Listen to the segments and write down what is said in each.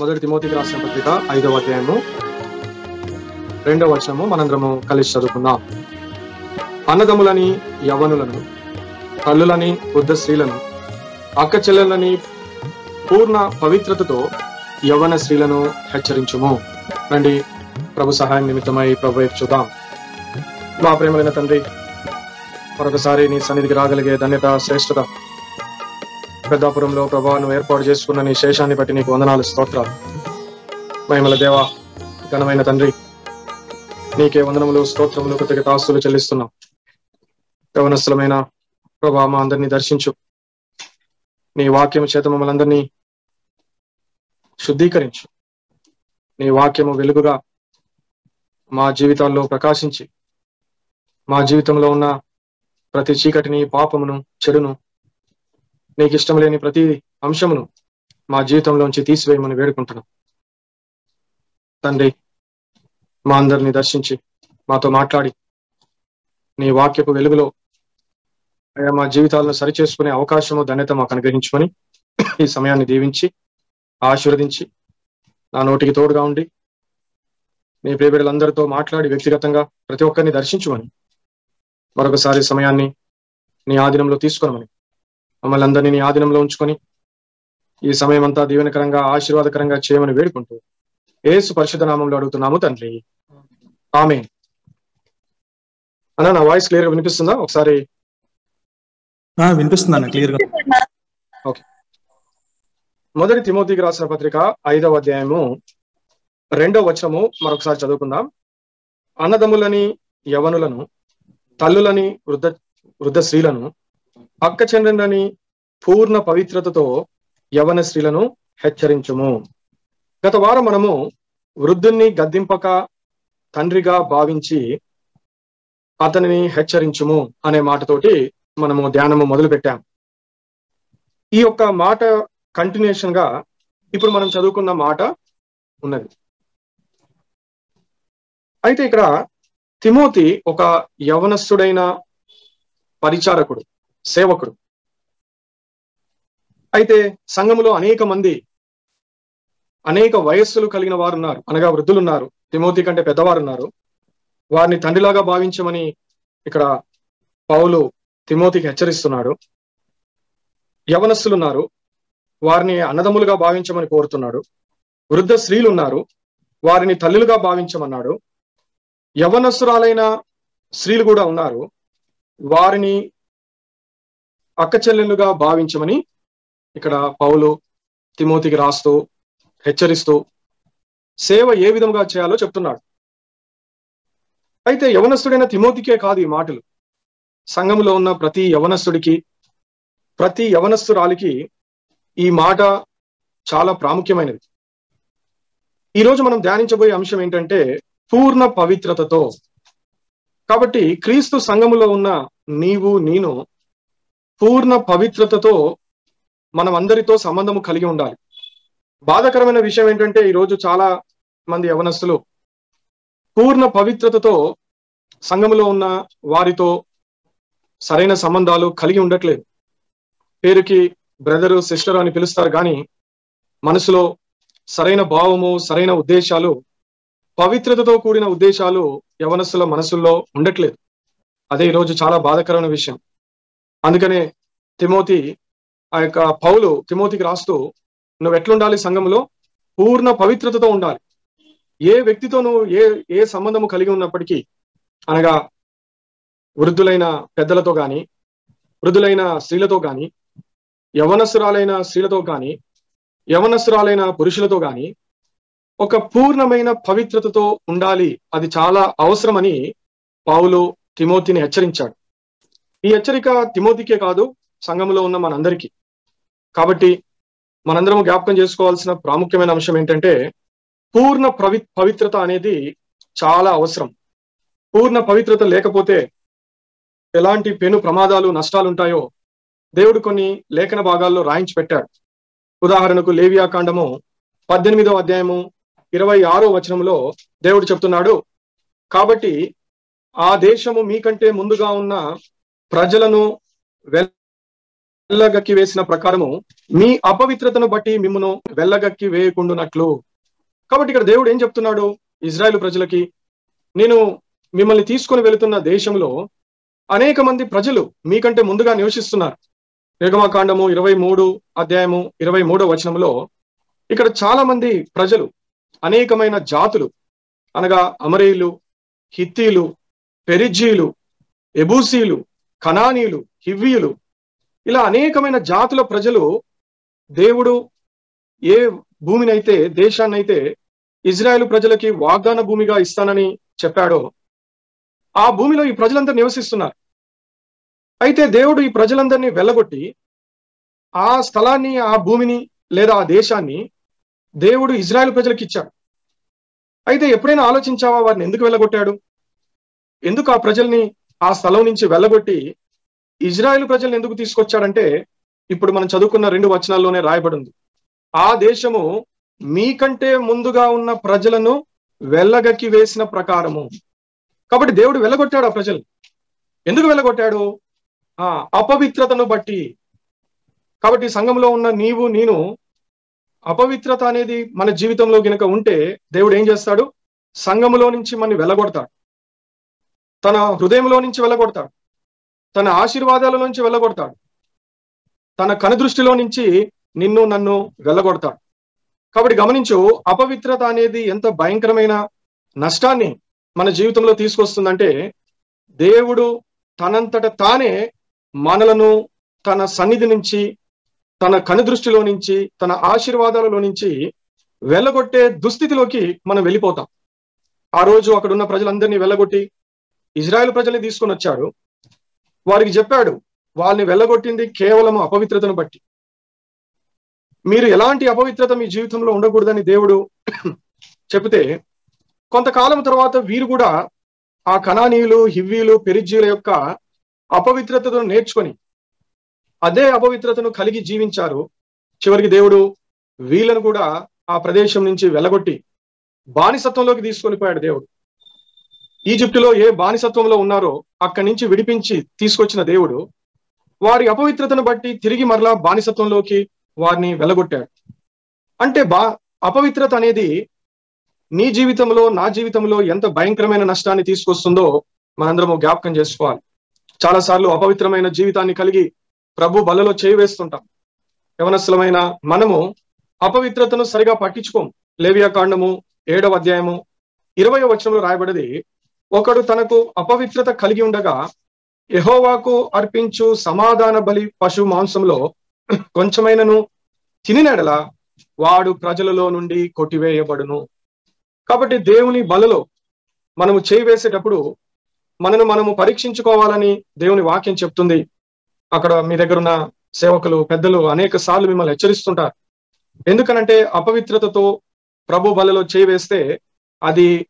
మొదటి తిమోతికి రాసిన పత్రిక ఐదవ అధ్యాయము రెండవ వర్షము మనందరము కలిసి చదువుకుందాం. అన్నదమ్ములని యవనులను తల్లులని బుద్ధ స్త్రీలను అక్క చెల్లెలని పూర్ణ పవిత్రతతో యవన స్త్రీలను హెచ్చరించుము. రండి ప్రభు సహాయం నిమిత్తమై ప్రభు చూద్దాం. మా ప్రేమలైన తండ్రి మరొకసారి నీ సన్నిధికి రాగలిగే ధన్యత శ్రేష్ఠత పెద్దాపురంలో ప్రభావం ఏర్పాటు చేసుకున్న నీ శేషాన్ని బట్టి నీకు వందనాలు స్తోత్రాలు. మహిమల దేవా ఘనమైన తండ్రి నీకే వందనములు స్తోత్రములు కృతజ్ఞతాస్తులు చెల్లిస్తున్నాం. యవనస్తులమైన ప్రభా మా అందరినీ దర్శించు. నీ వాక్యము చేత మమ్మల్ని అందరినీ శుద్ధీకరించు. నీ వాక్యము వెలుగుగా మా జీవితాల్లో ప్రకాశించి మా జీవితంలో ఉన్న ప్రతి చీకటిని పాపమును చెడును నీకు ఇష్టం లేని ప్రతి అంశమును మా జీవితంలోంచి తీసివేయమని వేడుకుంటున్నాం. తండ్రి మా అందరిని దర్శించి మాతో మాట్లాడి నీ వాక్యపు వెలుగులో అయ్యా మా జీవితాలను సరిచేసుకునే అవకాశము ధన్యత మాకు అనుగ్రహించుకొని ఈ సమయాన్ని దీవించి ఆశీర్వదించి నా నోటికి తోడుగా ఉండి నీ ప్రియబిడ్డలందరితో మాట్లాడి వ్యక్తిగతంగా ప్రతి ఒక్కరిని దర్శించుమని మరొకసారి సమయాన్ని నీ ఆధీనంలో తీసుకునమని మమ్మల్ని అందరినీ ఆధీనంలో ఉంచుకొని ఈ సమయం అంతా దీవెనకరంగా ఆశీర్వాదకరంగా చేయమని వేడుకుంటూ ఏసు పరిశుద్ధ నామంలో అడుగుతున్నాము తండ్రి. ఆమె అన్న నా వాయిస్ క్లియర్గా వినిపిస్తుందా? ఒకసారి వినిపిస్తుంది క్లియర్గా మొదటి తిమోతికి రాసిన పత్రిక ఐదవ అధ్యాయము రెండవ వచనము మరొకసారి చదువుకుందాం. అన్నదమ్ములని యవనులను తల్లులని వృద్ధ వృద్ధ స్త్రీలను పక్క చెందని పూర్ణ పవిత్రతతో యవన స్త్రీలను హెచ్చరించుము. గత వారం మనము వృద్ధుణ్ణి గద్దింపక తండ్రిగా భావించి అతనిని హెచ్చరించుము అనే మాటతోటి మనము ధ్యానము మొదలు పెట్టాం ఈ యొక్క మాట కంటిన్యూషన్గా ఇప్పుడు మనం చదువుకున్న మాట ఉన్నది. అయితే ఇక్కడ తిమోతి ఒక యవనస్తుడైన పరిచారకుడు. సేవకుడు. అయితే సంఘములో అనేక మంది అనేక వయస్సులు కలిగిన వారు ఉన్నారు అనగా వృద్ధులు ఉన్నారు తిమోతి కంటే పెద్దవారు ఉన్నారు వారిని తండ్రిలాగా భావించమని ఇక్కడ పౌలు తిమోతికి హెచ్చరిస్తున్నాడు. యవనస్తులు ఉన్నారు వారిని అన్నదమ్ములుగా భావించమని కోరుతున్నాడు. వృద్ధ స్త్రీలు ఉన్నారు వారిని తల్లులుగా భావించమన్నాడు. యవనస్తురాలైన స్త్రీలు కూడా ఉన్నారు. వారిని అక్క చెల్లెలుగా భావించమని ఇక్కడ పౌలు తిమోతికి రాస్తూ హెచ్చరిస్తూ సేవ ఏ విధంగా చేయాలో చెప్తున్నాడు. అయితే యవనస్తుడైన తిమోతికే కాదు ఈ మాటలు. సంఘంలో ఉన్న ప్రతి యవనస్తుడికి ప్రతి యవనస్తురాలికి ఈ మాట చాలా ప్రాముఖ్యమైనది. ఈరోజు మనం ధ్యానించబోయే అంశం ఏంటంటే పూర్ణ పవిత్రతతో. కాబట్టి క్రీస్తు సంఘములో ఉన్న నీవు నేను పూర్ణ పవిత్రతతో మనం అందరితో సంబంధము కలిగి ఉండాలి. బాధాకరమైన విషయం ఏంటంటే ఈరోజు చాలా మంది యవనస్తులు పూర్ణ పవిత్రతతో సంఘములో ఉన్న వారితో సరైన సంబంధాలు కలిగి ఉండట్లేదు. పేరుకి బ్రదరు సిస్టర్ అని పిలుస్తారు కానీ మనసులో సరైన భావము సరైన ఉద్దేశాలు పవిత్రతతో కూడిన ఉద్దేశాలు యవనస్తుల మనసుల్లో ఉండట్లేదు. అదే ఈరోజు చాలా బాధాకరమైన విషయం. అందుకనే తిమోతి ఆ యొక్క పౌలు తిమోతికి రాస్తూ నువ్వు ఎట్లుండాలి సంఘంలో పూర్ణ పవిత్రతతో ఉండాలి. ఏ వ్యక్తితో నువ్వు ఏ ఏ సంబంధము కలిగి ఉన్నప్పటికీ అనగా వృద్ధులైన పెద్దలతో కానీ వృద్ధులైన స్త్రీలతో కానీ యవనసురాలైన స్త్రీలతో కానీ యవనసురాలైన పురుషులతో కానీ ఒక పూర్ణమైన పవిత్రతతో ఉండాలి. అది చాలా అవసరమని పావులు తిమోతిని హెచ్చరించాడు. ఈ హెచ్చరిక తిమోతికే కాదు సంఘంలో ఉన్న మనందరికీ. కాబట్టి మనందరం జ్ఞాపకం చేసుకోవాల్సిన ప్రాముఖ్యమైన అంశం ఏంటంటే పూర్ణ ప్రవి పవిత్రత అనేది చాలా అవసరం. పూర్ణ పవిత్రత లేకపోతే ఎలాంటి పెను ప్రమాదాలు నష్టాలు ఉంటాయో దేవుడు కొన్ని లేఖన భాగాల్లో రాయించి పెట్టాడు. ఉదాహరణకు లేవియా కాండము పద్దెనిమిదో అధ్యాయము ఇరవై ఆరో వచనంలో దేవుడు చెప్తున్నాడు కాబట్టి ఆ దేశము మీకంటే ముందుగా ఉన్న ప్రజలను వెళ్ళగక్కి వేసిన ప్రకారము మీ అపవిత్రతను బట్టి మిమ్మను వెళ్ళగక్కి వేయకుండానట్లు. కాబట్టి ఇక్కడ దేవుడు ఏం చెప్తున్నాడు ఇజ్రాయెల్ ప్రజలకి? నేను మిమ్మల్ని తీసుకొని వెళుతున్న దేశంలో అనేక మంది ప్రజలు మీకంటే ముందుగా నివసిస్తున్నారు. నిర్గమకాండము ఇరవై మూడు అధ్యాయము ఇరవై మూడో వచనంలో ఇక్కడ చాలా మంది ప్రజలు అనేకమైన జాతులు అనగా అమరేయులు హిత్తీలు పెరిజీలు ఎబూసీలు కణానీయులు హివ్వీయులు ఇలా అనేకమైన జాతుల ప్రజలు దేవుడు ఏ భూమినైతే దేశాన్నైతే ఇజ్రాయెల్ ప్రజలకి వాగ్దాన భూమిగా ఇస్తానని చెప్పాడో ఆ భూమిలో ఈ ప్రజలందరూ నివసిస్తున్నారు. అయితే దేవుడు ఈ ప్రజలందరినీ వెళ్ళగొట్టి ఆ స్థలాన్ని ఆ భూమిని లేదా ఆ దేశాన్ని దేవుడు ఇజ్రాయెల్ ప్రజలకు ఇచ్చాడు. అయితే ఎప్పుడైనా ఆలోచించావా వారిని ఎందుకు వెళ్ళగొట్టాడు? ఎందుకు ఆ ప్రజల్ని ఆ స్థలం నుంచి వెళ్ళగొట్టి ఇజ్రాయెల్ ప్రజల్ని ఎందుకు తీసుకొచ్చాడంటే ఇప్పుడు మనం చదువుకున్న రెండు వచనాల్లోనే రాయబడింది. ఆ దేశము మీకంటే ముందుగా ఉన్న ప్రజలను వెళ్ళగక్కి వేసిన ప్రకారము. కాబట్టి దేవుడు వెళ్ళగొట్టాడు ఆ ప్రజలు ఎందుకు వెళ్ళగొట్టాడు ఆ అపవిత్రతను బట్టి. కాబట్టి సంఘంలో ఉన్న నీవు నేను అపవిత్రత అనేది మన జీవితంలో గనుక ఉంటే దేవుడు ఏం చేస్తాడు? సంఘములో నుంచి మనని వెళ్ళగొడతాడు తన హృదయంలో నుంచి వెళ్ళగొడతాడు. తన ఆశీర్వాదాల నుంచి వెళ్ళగొడతాడు. తన కనుదృష్టిలో నుంచి నిన్ను నన్ను వెళ్ళగొడతాడు. కాబట్టి గమనించు అపవిత్రత అనేది ఎంత భయంకరమైన నష్టాన్ని మన జీవితంలో తీసుకొస్తుందంటే దేవుడు తనంతట తానే మనలను తన సన్నిధి నుంచి తన కనుదృష్టిలో నుంచి తన ఆశీర్వాదాలలో నుంచి వెళ్ళగొట్టే దుస్థితిలోకి మనం వెళ్ళిపోతాం. ఆ రోజు అక్కడ ఉన్న ప్రజలందరినీ వెళ్ళగొట్టి ఇజ్రాయెల్ ప్రజల్ని తీసుకొని వచ్చాడు. వారికి చెప్పాడు వాళ్ళని వెళ్ళగొట్టింది కేవలం అపవిత్రతను బట్టి. మీరు ఎలాంటి అపవిత్రత మీ జీవితంలో ఉండకూడదని దేవుడు చెబితే కొంతకాలం తర్వాత వీరు కూడా ఆ కణానీయులు హివ్వీలు పెరిజీల యొక్క అపవిత్రతను నేర్చుకొని అదే అపవిత్రతను కలిగి జీవించారు. చివరికి దేవుడు వీళ్ళను కూడా ఆ ప్రదేశం నుంచి వెళ్ళగొట్టి బానిసత్వంలోకి తీసుకొని పోయాడు దేవుడు. ఈజిప్టులో ఏ బానిసత్వంలో ఉన్నారో అక్కడి నుంచి విడిపించి తీసుకొచ్చిన దేవుడు వారి అపవిత్రతను బట్టి తిరిగి మరలా బానిసత్వంలోకి వారిని వెళ్ళగొట్టాడు. అంటే బా అపవిత్రత అనేది నీ జీవితంలో నా జీవితంలో ఎంత భయంకరమైన నష్టాన్ని తీసుకొస్తుందో మనందరము జ్ఞాపకం చేసుకోవాలి. చాలా సార్లు అపవిత్రమైన జీవితాన్ని కలిగి ప్రభు బలలో చేయి వేస్తుంటాం. మనము అపవిత్రతను సరిగా పట్టించుకోం. లేవియా కాండము ఏడవ అధ్యాయము ఇరవై వచనంలో రాయబడిది ఒకడు తనకు అపవిత్రత కలిగి ఉండగా యహోవాకు అర్పించు సమాధాన బలి పశు మాంసంలో కొంచెమైనను తినినడల వాడు ప్రజలలో నుండి కొట్టివేయబడును. కాబట్టి దేవుని బలలో మనము చేయి వేసేటప్పుడు మనను మనము పరీక్షించుకోవాలని దేవుని వాక్యం చెప్తుంది. అక్కడ మీ దగ్గర ఉన్న సేవకులు పెద్దలు అనేక సార్లు మిమ్మల్ని హెచ్చరిస్తుంటారు. ఎందుకనంటే అపవిత్రతతో ప్రభు బలలో చేయి వేస్తే అది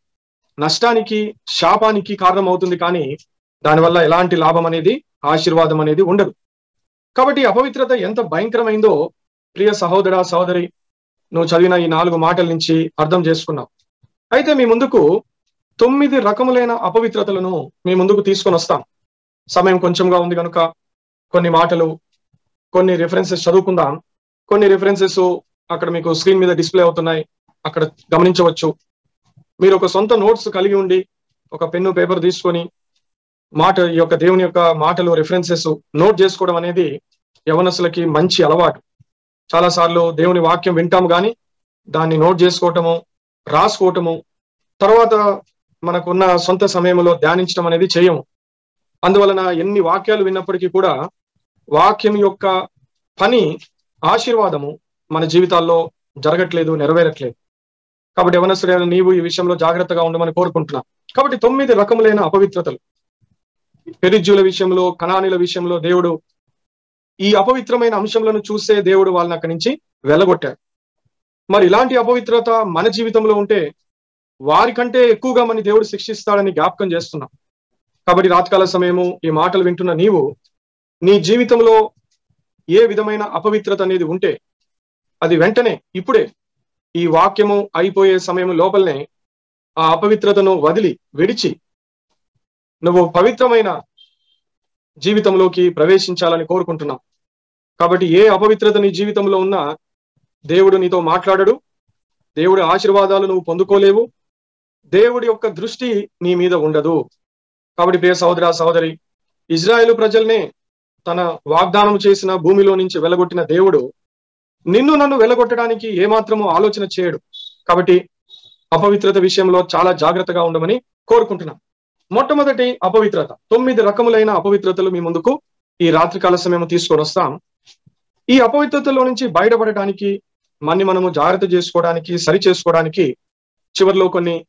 నష్టానికి శాపానికి కారణం అవుతుంది కానీ దానివల్ల ఎలాంటి లాభం అనేది ఆశీర్వాదం అనేది ఉండదు. కాబట్టి అపవిత్రత ఎంత భయంకరమైందో ప్రియ సహోదర సహోదరి నువ్వు చదివిన ఈ నాలుగు మాటల నుంచి అర్థం చేసుకున్నావు. అయితే మీ ముందుకు తొమ్మిది రకములైన అపవిత్రతలను మీ ముందుకు తీసుకొని వస్తాం సమయం కొంచెంగా ఉంది కనుక కొన్ని మాటలు కొన్ని రిఫరెన్సెస్ చదువుకుందాం. కొన్ని రిఫరెన్సెస్ అక్కడ మీకు స్క్రీన్ మీద డిస్ప్లే అవుతున్నాయి. అక్కడ గమనించవచ్చు. మీరు ఒక సొంత నోట్స్ కలిగి ఉండి ఒక పెన్ను పేపర్ తీసుకొని మాట ఈ యొక్క దేవుని యొక్క మాటలు రిఫరెన్సెస్ నోట్ చేసుకోవడం అనేది యవనసులకి మంచి అలవాటు. చాలా సార్లు దేవుని వాక్యం వింటాము కానీ దాన్ని నోట్ చేసుకోవటము రాసుకోవటము తర్వాత మనకున్న సొంత సమయంలో ధ్యానించడం అనేది చేయము. అందువలన ఎన్ని వాక్యాలు విన్నప్పటికీ కూడా వాక్యం యొక్క పని ఆశీర్వాదము మన జీవితాల్లో జరగట్లేదు నెరవేరట్లేదు. కాబట్టి యవనస్తుడైన నీవు ఈ విషయంలో జాగ్రత్తగా ఉండమని కోరుకుంటున్నా కాబట్టి తొమ్మిది రకములైన అపవిత్రతలు. పెరిజ్యుల విషయంలో కణానిల విషయంలో దేవుడు ఈ అపవిత్రమైన అంశంలను చూసే దేవుడు వాళ్ళని అక్కడి నుంచి వెళ్ళగొట్టాడు మరి ఇలాంటి అపవిత్రత మన జీవితంలో ఉంటే వారికంటే ఎక్కువగా మన దేవుడు శిక్షిస్తాడని జ్ఞాపకం చేస్తున్నాం. కాబట్టి రాత్కాల సమయము ఈ మాటలు వింటున్న నీవు నీ జీవితంలో ఏ విధమైన అపవిత్రత అనేది ఉంటే అది వెంటనే ఇప్పుడే ఈ వాక్యము అయిపోయే సమయం లోపలనే ఆ అపవిత్రతను వదిలి విడిచి నువ్వు పవిత్రమైన జీవితంలోకి ప్రవేశించాలని కోరుకుంటున్నావు కాబట్టి ఏ అపవిత్రత నీ జీవితంలో ఉన్నా దేవుడు నీతో మాట్లాడడు. దేవుడి ఆశీర్వాదాలు నువ్వు పొందుకోలేవు. దేవుడి యొక్క దృష్టి నీ మీద ఉండదు. కాబట్టి ప్రియ సహోదర సహోదరి ఇజ్రాయేల్ ప్రజల్నే తన వాగ్దానం చేసిన భూమిలో నుంచి వెలగొట్టిన దేవుడు నిన్ను నన్ను వెలగొట్టడానికి ఏమాత్రము ఆలోచన చేయడు. కాబట్టి అపవిత్రత విషయంలో చాలా జాగ్రత్తగా ఉండమని కోరుకుంటున్నాం. మొట్టమొదటి అపవిత్రత. తొమ్మిది రకములైన అపవిత్రతలు మీ ముందుకు ఈ రాత్రికాల సమయం తీసుకొని వస్తాం. ఈ అపవిత్రతలో నుంచి బయటపడటానికి మన్ని మనము జాగ్రత్త చేసుకోవడానికి సరి చేసుకోవడానికి చివరిలో కొన్ని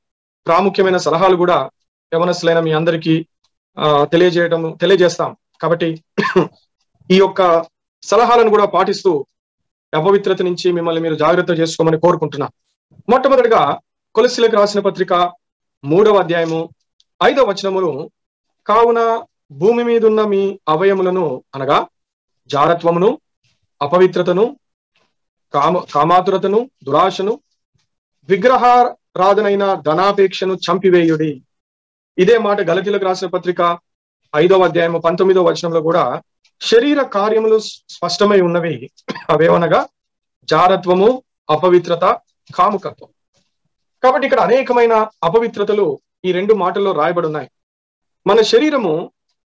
ప్రాముఖ్యమైన సలహాలు కూడా యవనస్లైన మీ అందరికీ ఆ తెలియజేయడం తెలియజేస్తాం. కాబట్టి ఈ యొక్క సలహాలను కూడా పాటిస్తూ అపవిత్రత నుంచి మిమ్మల్ని మీరు జాగ్రత్త చేసుకోమని కోరుకుంటున్నా. మొట్టమొదటిగా కొలసిలకు రాసిన పత్రిక మూడవ అధ్యాయము ఐదవ వచనములు కావున భూమి మీదున్న మీ అవయములను అనగా జారత్వమును అపవిత్రతను కామ కామాతురతను దురాశను విగ్రహారాధనైన ధనాపేక్షను చంపివేయుడి. ఇదే మాట గలతీలకు రాసిన పత్రిక ఐదవ అధ్యాయము పంతొమ్మిదవ వచనంలో కూడా శరీర కార్యములు స్పష్టమై ఉన్నవి అవేవనగా జారత్వము అపవిత్రత కాముకత్వం. కాబట్టి ఇక్కడ అనేకమైన అపవిత్రతలు ఈ రెండు మాటల్లో రాయబడి ఉన్నాయి మన శరీరము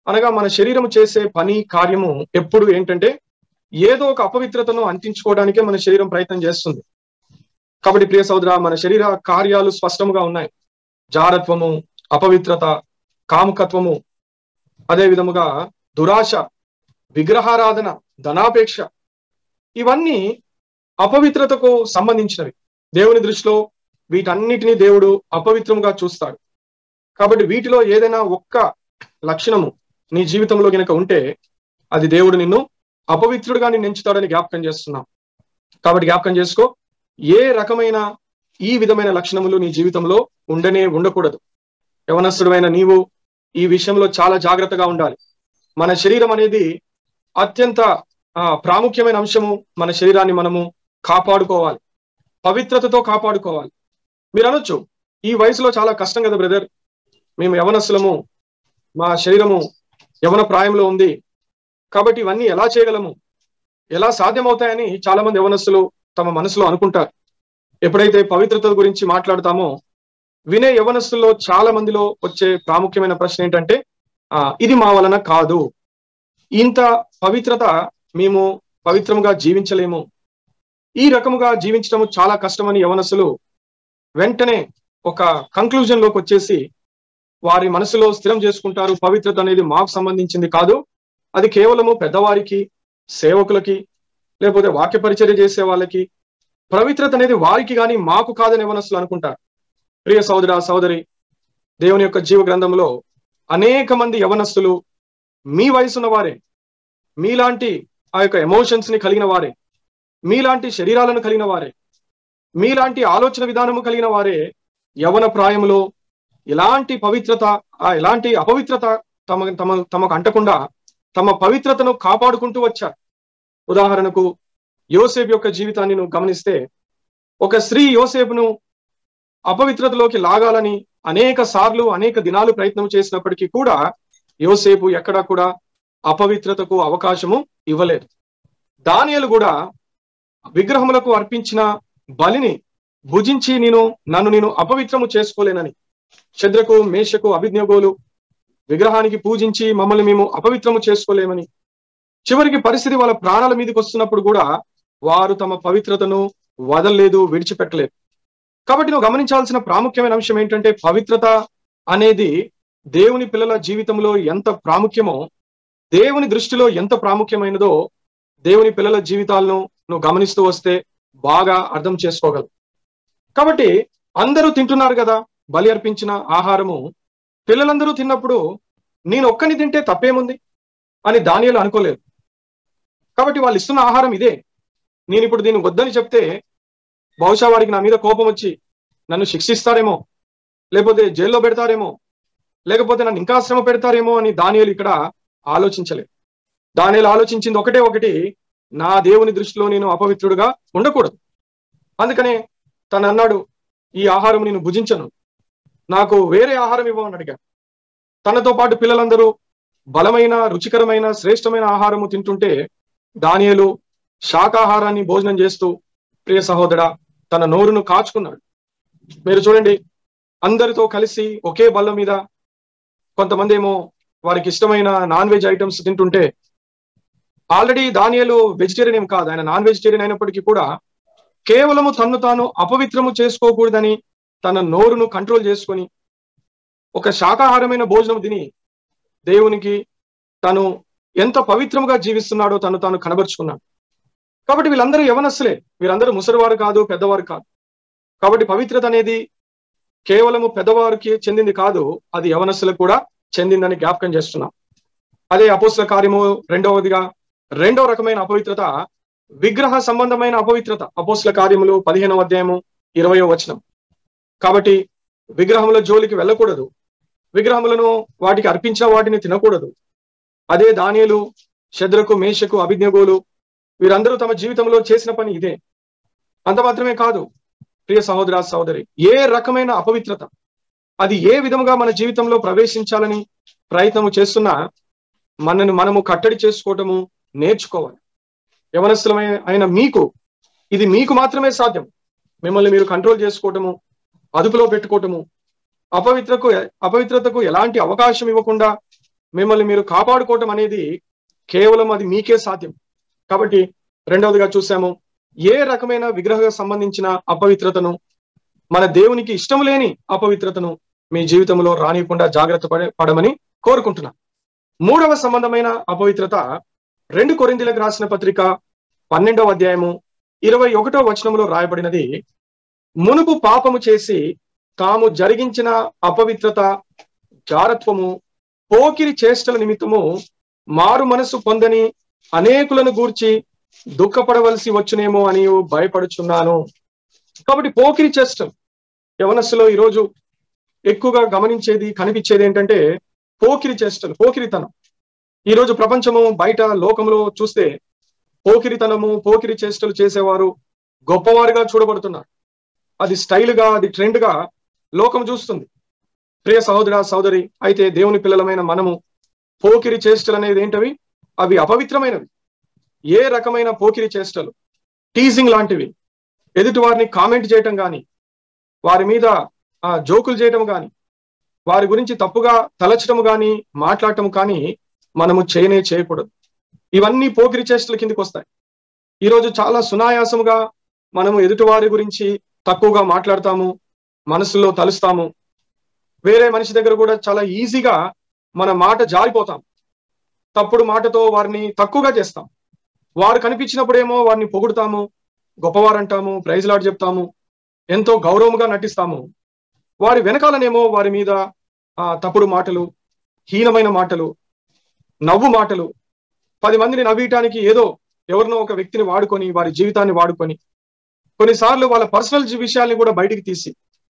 అనగా మన శరీరము చేసే పని కార్యము ఎప్పుడు ఏంటంటే ఏదో ఒక అపవిత్రతను అంటించుకోవడానికే మన శరీరం ప్రయత్నం చేస్తుంది. కాబట్టి ప్రియ సోదర మన శరీర కార్యాలు స్పష్టముగా ఉన్నాయి. జారత్వము అపవిత్రత కాముకత్వము అదే విధముగా దురాశ విగ్రహారాధన ధనాపేక్ష ఇవన్నీ అపవిత్రతకు సంబంధించినవి. దేవుని దృష్టిలో వీటన్నిటిని దేవుడు అపవిత్రంగా చూస్తాడు. కాబట్టి వీటిలో ఏదైనా ఒక్క లక్షణము నీ జీవితంలో గనక ఉంటే అది దేవుడు నిన్ను అపవిత్రుడుగా నిన్ను ఎంచుతాడని జ్ఞాపకం చేస్తున్నాం. కాబట్టి జ్ఞాపకం చేసుకో ఏ రకమైన ఈ విధమైన లక్షణములు నీ జీవితంలో ఉండనే ఉండకూడదు. యవనస్తుడమైన నీవు ఈ విషయంలో చాలా జాగ్రత్తగా ఉండాలి. మన శరీరం అనేది అత్యంత ప్రాముఖ్యమైన అంశము మన శరీరాన్ని మనము కాపాడుకోవాలి. పవిత్రతతో కాపాడుకోవాలి. మీరు అనొచ్చు ఈ వయసులో చాలా కష్టం కదా బ్రదర్. మేము యవనస్సులము మా శరీరము యవన ప్రాయంలో ఉంది. కాబట్టి ఇవన్నీ ఎలా చేయగలము? ఎలా సాధ్యమవుతాయని చాలా మంది యవనస్సులు తమ మనసులో అనుకుంటారు. ఎప్పుడైతే పవిత్రత గురించి మాట్లాడతామో వినే యవనస్సుల్లో చాలా మందిలో వచ్చే ప్రాముఖ్యమైన ప్రశ్న ఏంటంటే ఇది మా వలన కాదు. ఇంత పవిత్రత మేము పవిత్రముగా జీవించలేము. ఈ రకముగా జీవించడం చాలా కష్టమని యవనసులు వెంటనే ఒక కంక్లూజన్లోకి వచ్చేసి వారి మనసులో స్థిరం చేసుకుంటారు. పవిత్రత అనేది మాకు సంబంధించింది కాదు. అది కేవలము పెద్దవారికి సేవకులకి లేకపోతే వాక్య పరిచర్య చేసే వాళ్ళకి పవిత్రత అనేది వారికి కానీ మాకు కాదని యవనసులు అనుకుంటారు. ప్రియ సోదర సోదరి దేవుని యొక్క జీవ గ్రంథంలో అనేక మంది యవనస్తులు మీ వయసున్న వారే మీలాంటి ఆ యొక్క ఎమోషన్స్ని కలిగిన వారే మీలాంటి శరీరాలను కలిగిన వారే మీలాంటి ఆలోచన విధానము కలిగిన వారే యవన ప్రాయంలో ఎలాంటి పవిత్రత ఆ ఎలాంటి అపవిత్రత తమ తమ తమకు అంటకుండా తమ పవిత్రతను కాపాడుకుంటూ వచ్చారు. ఉదాహరణకు యోసేపు యొక్క జీవితాన్ని నువ్వు గమనిస్తే ఒక స్త్రీ యోసేపును అపవిత్రతలోకి లాగాలని అనేక సార్లు అనేక దినాలు ప్రయత్నం చేసినప్పటికీ కూడా యోసేపు ఎక్కడా కూడా అపవిత్రతకు అవకాశము ఇవ్వలేదు. దానియలు కూడా విగ్రహములకు అర్పించిన బలిని భుజించి నేను నన్ను నేను అపవిత్రము చేసుకోలేనని. శద్రకు మేషకు అభిజ్ఞగోలు విగ్రహానికి పూజించి మమ్మల్ని మేము అపవిత్రము చేసుకోలేమని. చివరికి పరిస్థితి వాళ్ళ ప్రాణాల మీదకి వస్తున్నప్పుడు కూడా వారు తమ పవిత్రతను వదలలేదు విడిచిపెట్టలేదు. కాబట్టి నువ్వు గమనించాల్సిన ప్రాముఖ్యమైన అంశం ఏంటంటే పవిత్రత అనేది దేవుని పిల్లల జీవితంలో ఎంత ప్రాముఖ్యమో దేవుని దృష్టిలో ఎంత ప్రాముఖ్యమైనదో దేవుని పిల్లల జీవితాలను నువ్వు గమనిస్తూ వస్తే బాగా అర్థం చేసుకోగలవు. కాబట్టి అందరూ తింటున్నారు కదా బలి అర్పించిన ఆహారము. పిల్లలందరూ తిన్నప్పుడు నేను ఒక్కని తింటే తప్పేముంది అని దానియాలు అనుకోలేదు. కాబట్టి వాళ్ళు ఇస్తున్న ఆహారం ఇదే. నేను ఇప్పుడు దీన్ని వద్దని చెప్తే బహుశా వాడికి నా మీద కోపం వచ్చి నన్ను శిక్షిస్తారేమో లేకపోతే జైల్లో పెడతారేమో లేకపోతే నన్ను ఇంకా శ్రమ పెడతారేమో అని దానియాలు ఇక్కడ ఆలోచించలేదు. దానియలు ఆలోచించింది ఒకటే ఒకటి నా దేవుని దృష్టిలో నేను అపవిత్రుడుగా ఉండకూడదు. అందుకనే తను అన్నాడు ఈ ఆహారం నేను భుజించను. నాకు వేరే ఆహారం ఇవ్వమని అడిగాను తనతో పాటు పిల్లలందరూ బలమైన రుచికరమైన శ్రేష్టమైన ఆహారము తింటుంటే దానియలు శాకాహారాన్ని భోజనం చేస్తూ ప్రియ సహోదర తన నోరును కాచుకున్నాడు. మీరు చూడండి అందరితో కలిసి ఒకే బల్ల మీద కొంతమంది ఏమో వారికి ఇష్టమైన నాన్ వెజ్ ఐటమ్స్ తింటుంటే ఆల్రెడీ దానియలు వెజిటేరియన్ ఏం కాదు ఆయన నాన్ వెజిటేరియన్ అయినప్పటికీ కూడా కేవలము తన్ను తాను అపవిత్రము చేసుకోకూడదని తన నోరును కంట్రోల్ చేసుకొని ఒక శాకాహారమైన భోజనం తిని దేవునికి తను ఎంత పవిత్రముగా జీవిస్తున్నాడో తను తాను కనబరుచుకున్నాడు. కాబట్టి వీళ్ళందరూ యవనస్సులే వీరందరూ ముసలివారు కాదు పెద్దవారు కాదు. కాబట్టి పవిత్రత అనేది కేవలము పెద్దవారికి చెందింది కాదు అది యవనస్సులకు కూడా చెందిందని జ్ఞాపకం చేస్తున్నాం. అదే అపోస్ల కార్యము రెండవదిగా రెండవ రకమైన అపవిత్రత విగ్రహ సంబంధమైన అపవిత్రత. అపోస్ల కార్యములు పదిహేనవ అధ్యాయము ఇరవయో వచనం. కాబట్టి విగ్రహముల జోలికి వెళ్ళకూడదు. విగ్రహములను వాటికి అర్పించిన వాటిని తినకూడదు. అదే దానియలు శద్రకు మేషకు అభిజ్ఞగోలు వీరందరూ తమ జీవితంలో చేసిన పని ఇదే. అంత మాత్రమే కాదు. ప్రియ సహోదర సహోదరి ఏ రకమైన అపవిత్రత? అది ఏ విధముగా మన జీవితంలో ప్రవేశించాలని ప్రయత్నము చేస్తున్నా మనను మనము కట్టడి చేసుకోవటము నేర్చుకోవాలి. యవనస్తులమైన అయిన మీకు ఇది మీకు మాత్రమే సాధ్యం. మిమ్మల్ని మీరు కంట్రోల్ చేసుకోవటము అదుపులో పెట్టుకోవటము అపవిత్రకు అపవిత్రతకు ఎలాంటి అవకాశం ఇవ్వకుండా మిమ్మల్ని మీరు కాపాడుకోవటం అనేది కేవలం అది మీకే సాధ్యం. కాబట్టి రెండవదిగా చూసాము ఏ రకమైన విగ్రహ సంబంధించిన అపవిత్రతను? మన దేవునికి ఇష్టం లేని అపవిత్రతను మీ జీవితంలో రానియకుండా జాగ్రత్త పడ- పడమని కోరుకుంటున్నా. మూడవ సంబంధమైన అపవిత్రత రెండు కొరిందులకు రాసిన పత్రిక పన్నెండవ అధ్యాయము ఇరవై ఒకటో వచనంలో రాయబడినది మునుపు పాపము చేసి తాము జరిగించిన అపవిత్రత జారత్వము పోకిరి చేష్టల నిమిత్తము మారు మనసు పొందని అనేకులను గూర్చి దుఃఖపడవలసి వచ్చునేమో అని భయపడుచున్నాను. కాబట్టి పోకిరి చేష్టం. యవనస్సులో ఈరోజు ఎక్కువగా గమనించేది కనిపించేది ఏంటంటే పోకిరి చేష్టలు పోకిరితనం. ఈరోజు ప్రపంచము బయట లోకంలో చూస్తే పోకిరితనము పోకిరి చేష్టలు చేసేవారు గొప్పవారుగా చూడబడుతున్నారు. అది స్టైల్గా అది ట్రెండ్గా లోకం చూస్తుంది. ప్రియ సహోదర సహోదరి అయితే దేవుని పిల్లలమైన మనము పోకిరి చేష్టలు అనేది ఏంటవి? అవి అపవిత్రమైనవి. ఏ రకమైన పోకిరి చేష్టలు? టీజింగ్ లాంటివి. ఎదుటి వారిని కామెంట్ చేయటం కానీ వారి మీద ఆ జోకులు చేయటం కానీ వారి గురించి తప్పుగా తలచడం కానీ మాట్లాడటం కానీ మనము చేయనే చేయకూడదు. ఇవన్నీ పోకిరి చేష్టల కిందకి వస్తాయి. ఈరోజు చాలా సునాయాసముగా మనము ఎదుటివారి గురించి తక్కువగా మాట్లాడతాము మనసులో తలుస్తాము. వేరే మనిషి దగ్గర కూడా చాలా ఈజీగా మన మాట జారిపోతాం. తప్పుడు మాటతో వారిని తక్కువగా చేస్తాం. వారు కనిపించినప్పుడేమో వారిని పొగుడుతాము గొప్పవారంటాము ప్రైజ్ లాడ్ చెప్తాము ఎంతో గౌరవముగా నటిస్తాము. వారి వెనకాలనేమో వారి మీద తప్పుడు మాటలు హీనమైన మాటలు నవ్వు మాటలు. పది మందిని నవ్వియటానికి ఏదో ఎవరినో ఒక వ్యక్తిని వాడుకొని వారి జీవితాన్ని వాడుకొని కొన్నిసార్లు వాళ్ళ పర్సనల్ విషయాల్ని కూడా బయటికి తీసి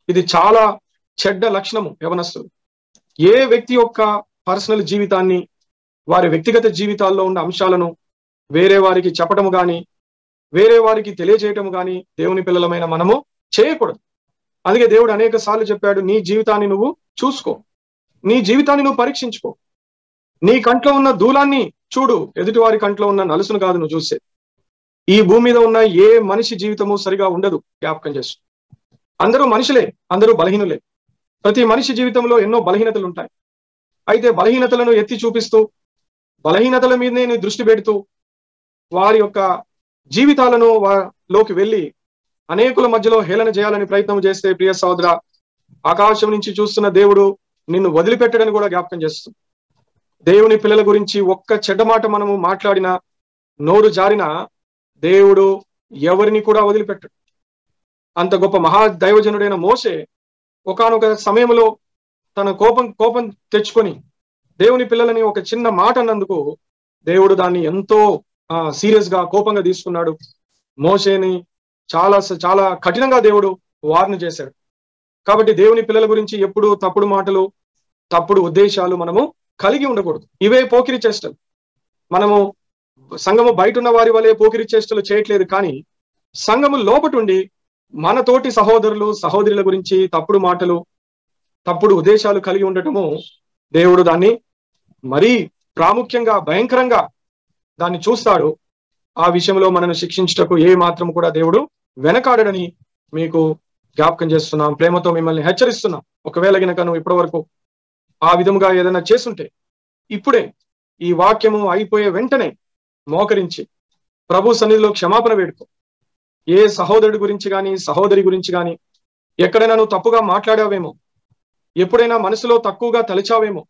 ఇది చాలా చెడ్డ లక్షణము యవనస్తులు. ఏ వ్యక్తి యొక్క పర్సనల్ జీవితాన్ని వారి వ్యక్తిగత జీవితాల్లో ఉన్న అంశాలను వేరే వారికి చెప్పటము గాని వేరే వారికి తెలియజేయటము గాని దేవుని పిల్లలమైన మనము చేయకూడదు. అందుకే దేవుడు అనేక సార్లు చెప్పాడు నీ జీవితాన్ని నువ్వు చూసుకో. నీ జీవితాన్ని నువ్వు పరీక్షించుకో. నీ కంట్లో ఉన్న దూలాన్ని చూడు. ఎదుటి వారి కంట్లో ఉన్న నలుసును కాదు నువ్వు చూసే ఈ భూమి మీద ఉన్న ఏ మనిషి జీవితము సరిగా ఉండదు. జ్ఞాపకం చేసు అందరూ మనుషులే అందరూ బలహీనులే. ప్రతి మనిషి జీవితంలో ఎన్నో బలహీనతలు ఉంటాయి. అయితే బలహీనతలను ఎత్తి చూపిస్తూ బలహీనతల మీదనే నీ దృష్టి పెడుతూ వారి యొక్క జీవితాలను లోకి వెళ్ళి అనేకుల మధ్యలో హేళన చేయాలని ప్రయత్నం చేస్తే ప్రియ సోదర ఆకాశం నుంచి చూస్తున్న దేవుడు నిన్ను వదిలిపెట్టడని కూడా జ్ఞాపకం చేస్తుంది. దేవుని పిల్లల గురించి ఒక్క చెడ్డ మాట మనము మాట్లాడిన నోరు జారిన దేవుడు ఎవరిని కూడా వదిలిపెట్టడు. అంత గొప్ప మహా దైవజనుడైన మోసే ఒకనొక సమయంలో తన కోపం కోపం తెచ్చుకొని దేవుని పిల్లలని ఒక చిన్న మాట అన్నందుకు దేవుడు దాన్ని ఎంతో సీరియస్గా కోపంగా తీసుకున్నాడు. మోసేని చాలా చాలా కఠినంగా దేవుడు వార్న్ చేశాడు. కాబట్టి దేవుని పిల్లల గురించి ఎప్పుడు తప్పుడు మాటలు తప్పుడు ఉద్దేశాలు మనము కలిగి ఉండకూడదు. ఇవే పోకిరి చేష్టలు. మనము సంఘము బయట ఉన్న వారి వలె పోకిరి చేష్టలు చేయట్లేదు కానీ సంఘము లోపటుండి మన తోటి సహోదరులు సహోదరుల గురించి తప్పుడు మాటలు తప్పుడు ఉద్దేశాలు కలిగి ఉండటము దేవుడు దాన్ని మరీ ప్రాముఖ్యంగా భయంకరంగా దాన్ని చూస్తాడు. ఆ విషయంలో మనను శిక్షించుటకు ఏ మాత్రం కూడా దేవుడు వెనకాడడని మీకు జ్ఞాపకం చేస్తున్నాం. ప్రేమతో మిమ్మల్ని హెచ్చరిస్తున్నాం. ఒకవేళ గనక నువ్వు ఇప్పటి వరకు ఆ విధముగా ఏదైనా చేసుంటే ఇప్పుడే ఈ వాక్యము అయిపోయే వెంటనే మోకరించి ప్రభు సన్నిధిలో క్షమాపణ వేడుకో. ఏ సహోదరుడి గురించి కానీ సహోదరి గురించి కానీ ఎక్కడైనా నువ్వు తప్పుగా మాట్లాడావేమో ఎప్పుడైనా మనసులో తక్కువగా తలిచావేమో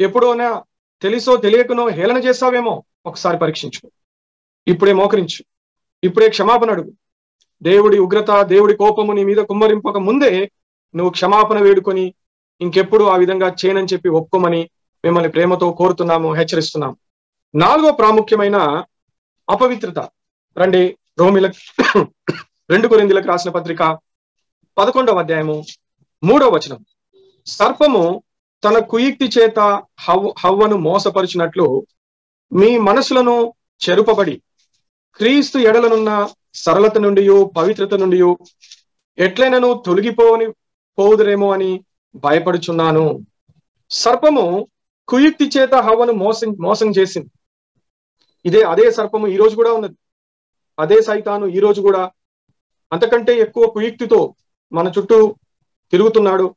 ఎప్పుడైనా తెలుసో తెలియకనో హేళన చేస్తావేమో? ఒకసారి పరీక్షించు. ఇప్పుడే మోకరించు. ఇప్పుడే క్షమాపణ అడుగు. దేవుడి ఉగ్రత దేవుడి కోపము నీ మీద కుమ్మరింపక ముందే నువ్వు క్షమాపణ వేడుకొని ఇంకెప్పుడు ఆ విధంగా చేయనని చెప్పి ఒప్పుకోమని మిమ్మల్ని ప్రేమతో కోరుతున్నాము హెచ్చరిస్తున్నాము. నాలుగో ప్రాముఖ్యమైన అపవిత్రత. రండి రోమిల రెండు కొరిందులకు రాసిన పత్రిక పదకొండవ అధ్యాయము మూడవ వచనం. సర్పము తన కుయుక్తి చేత హవ్ హవ్వను మోసపరిచినట్లు మీ మనసులను చెరుపబడి క్రీస్తు ఎడలనున్న సరళత నుండి పవిత్రత నుండి ఎట్లైనను తొలగిపోని పోవుదురేమో అని భయపడుచున్నాను. సర్పము కుయుక్తి చేత హవ్వను మోసం మోసం చేసింది. ఇదే అదే సర్పము ఈ రోజు కూడా ఉన్నది. అదే సైతాను ఈ రోజు కూడా అంతకంటే ఎక్కువ కుయుక్తితో మన చుట్టూ తిరుగుతున్నాడు.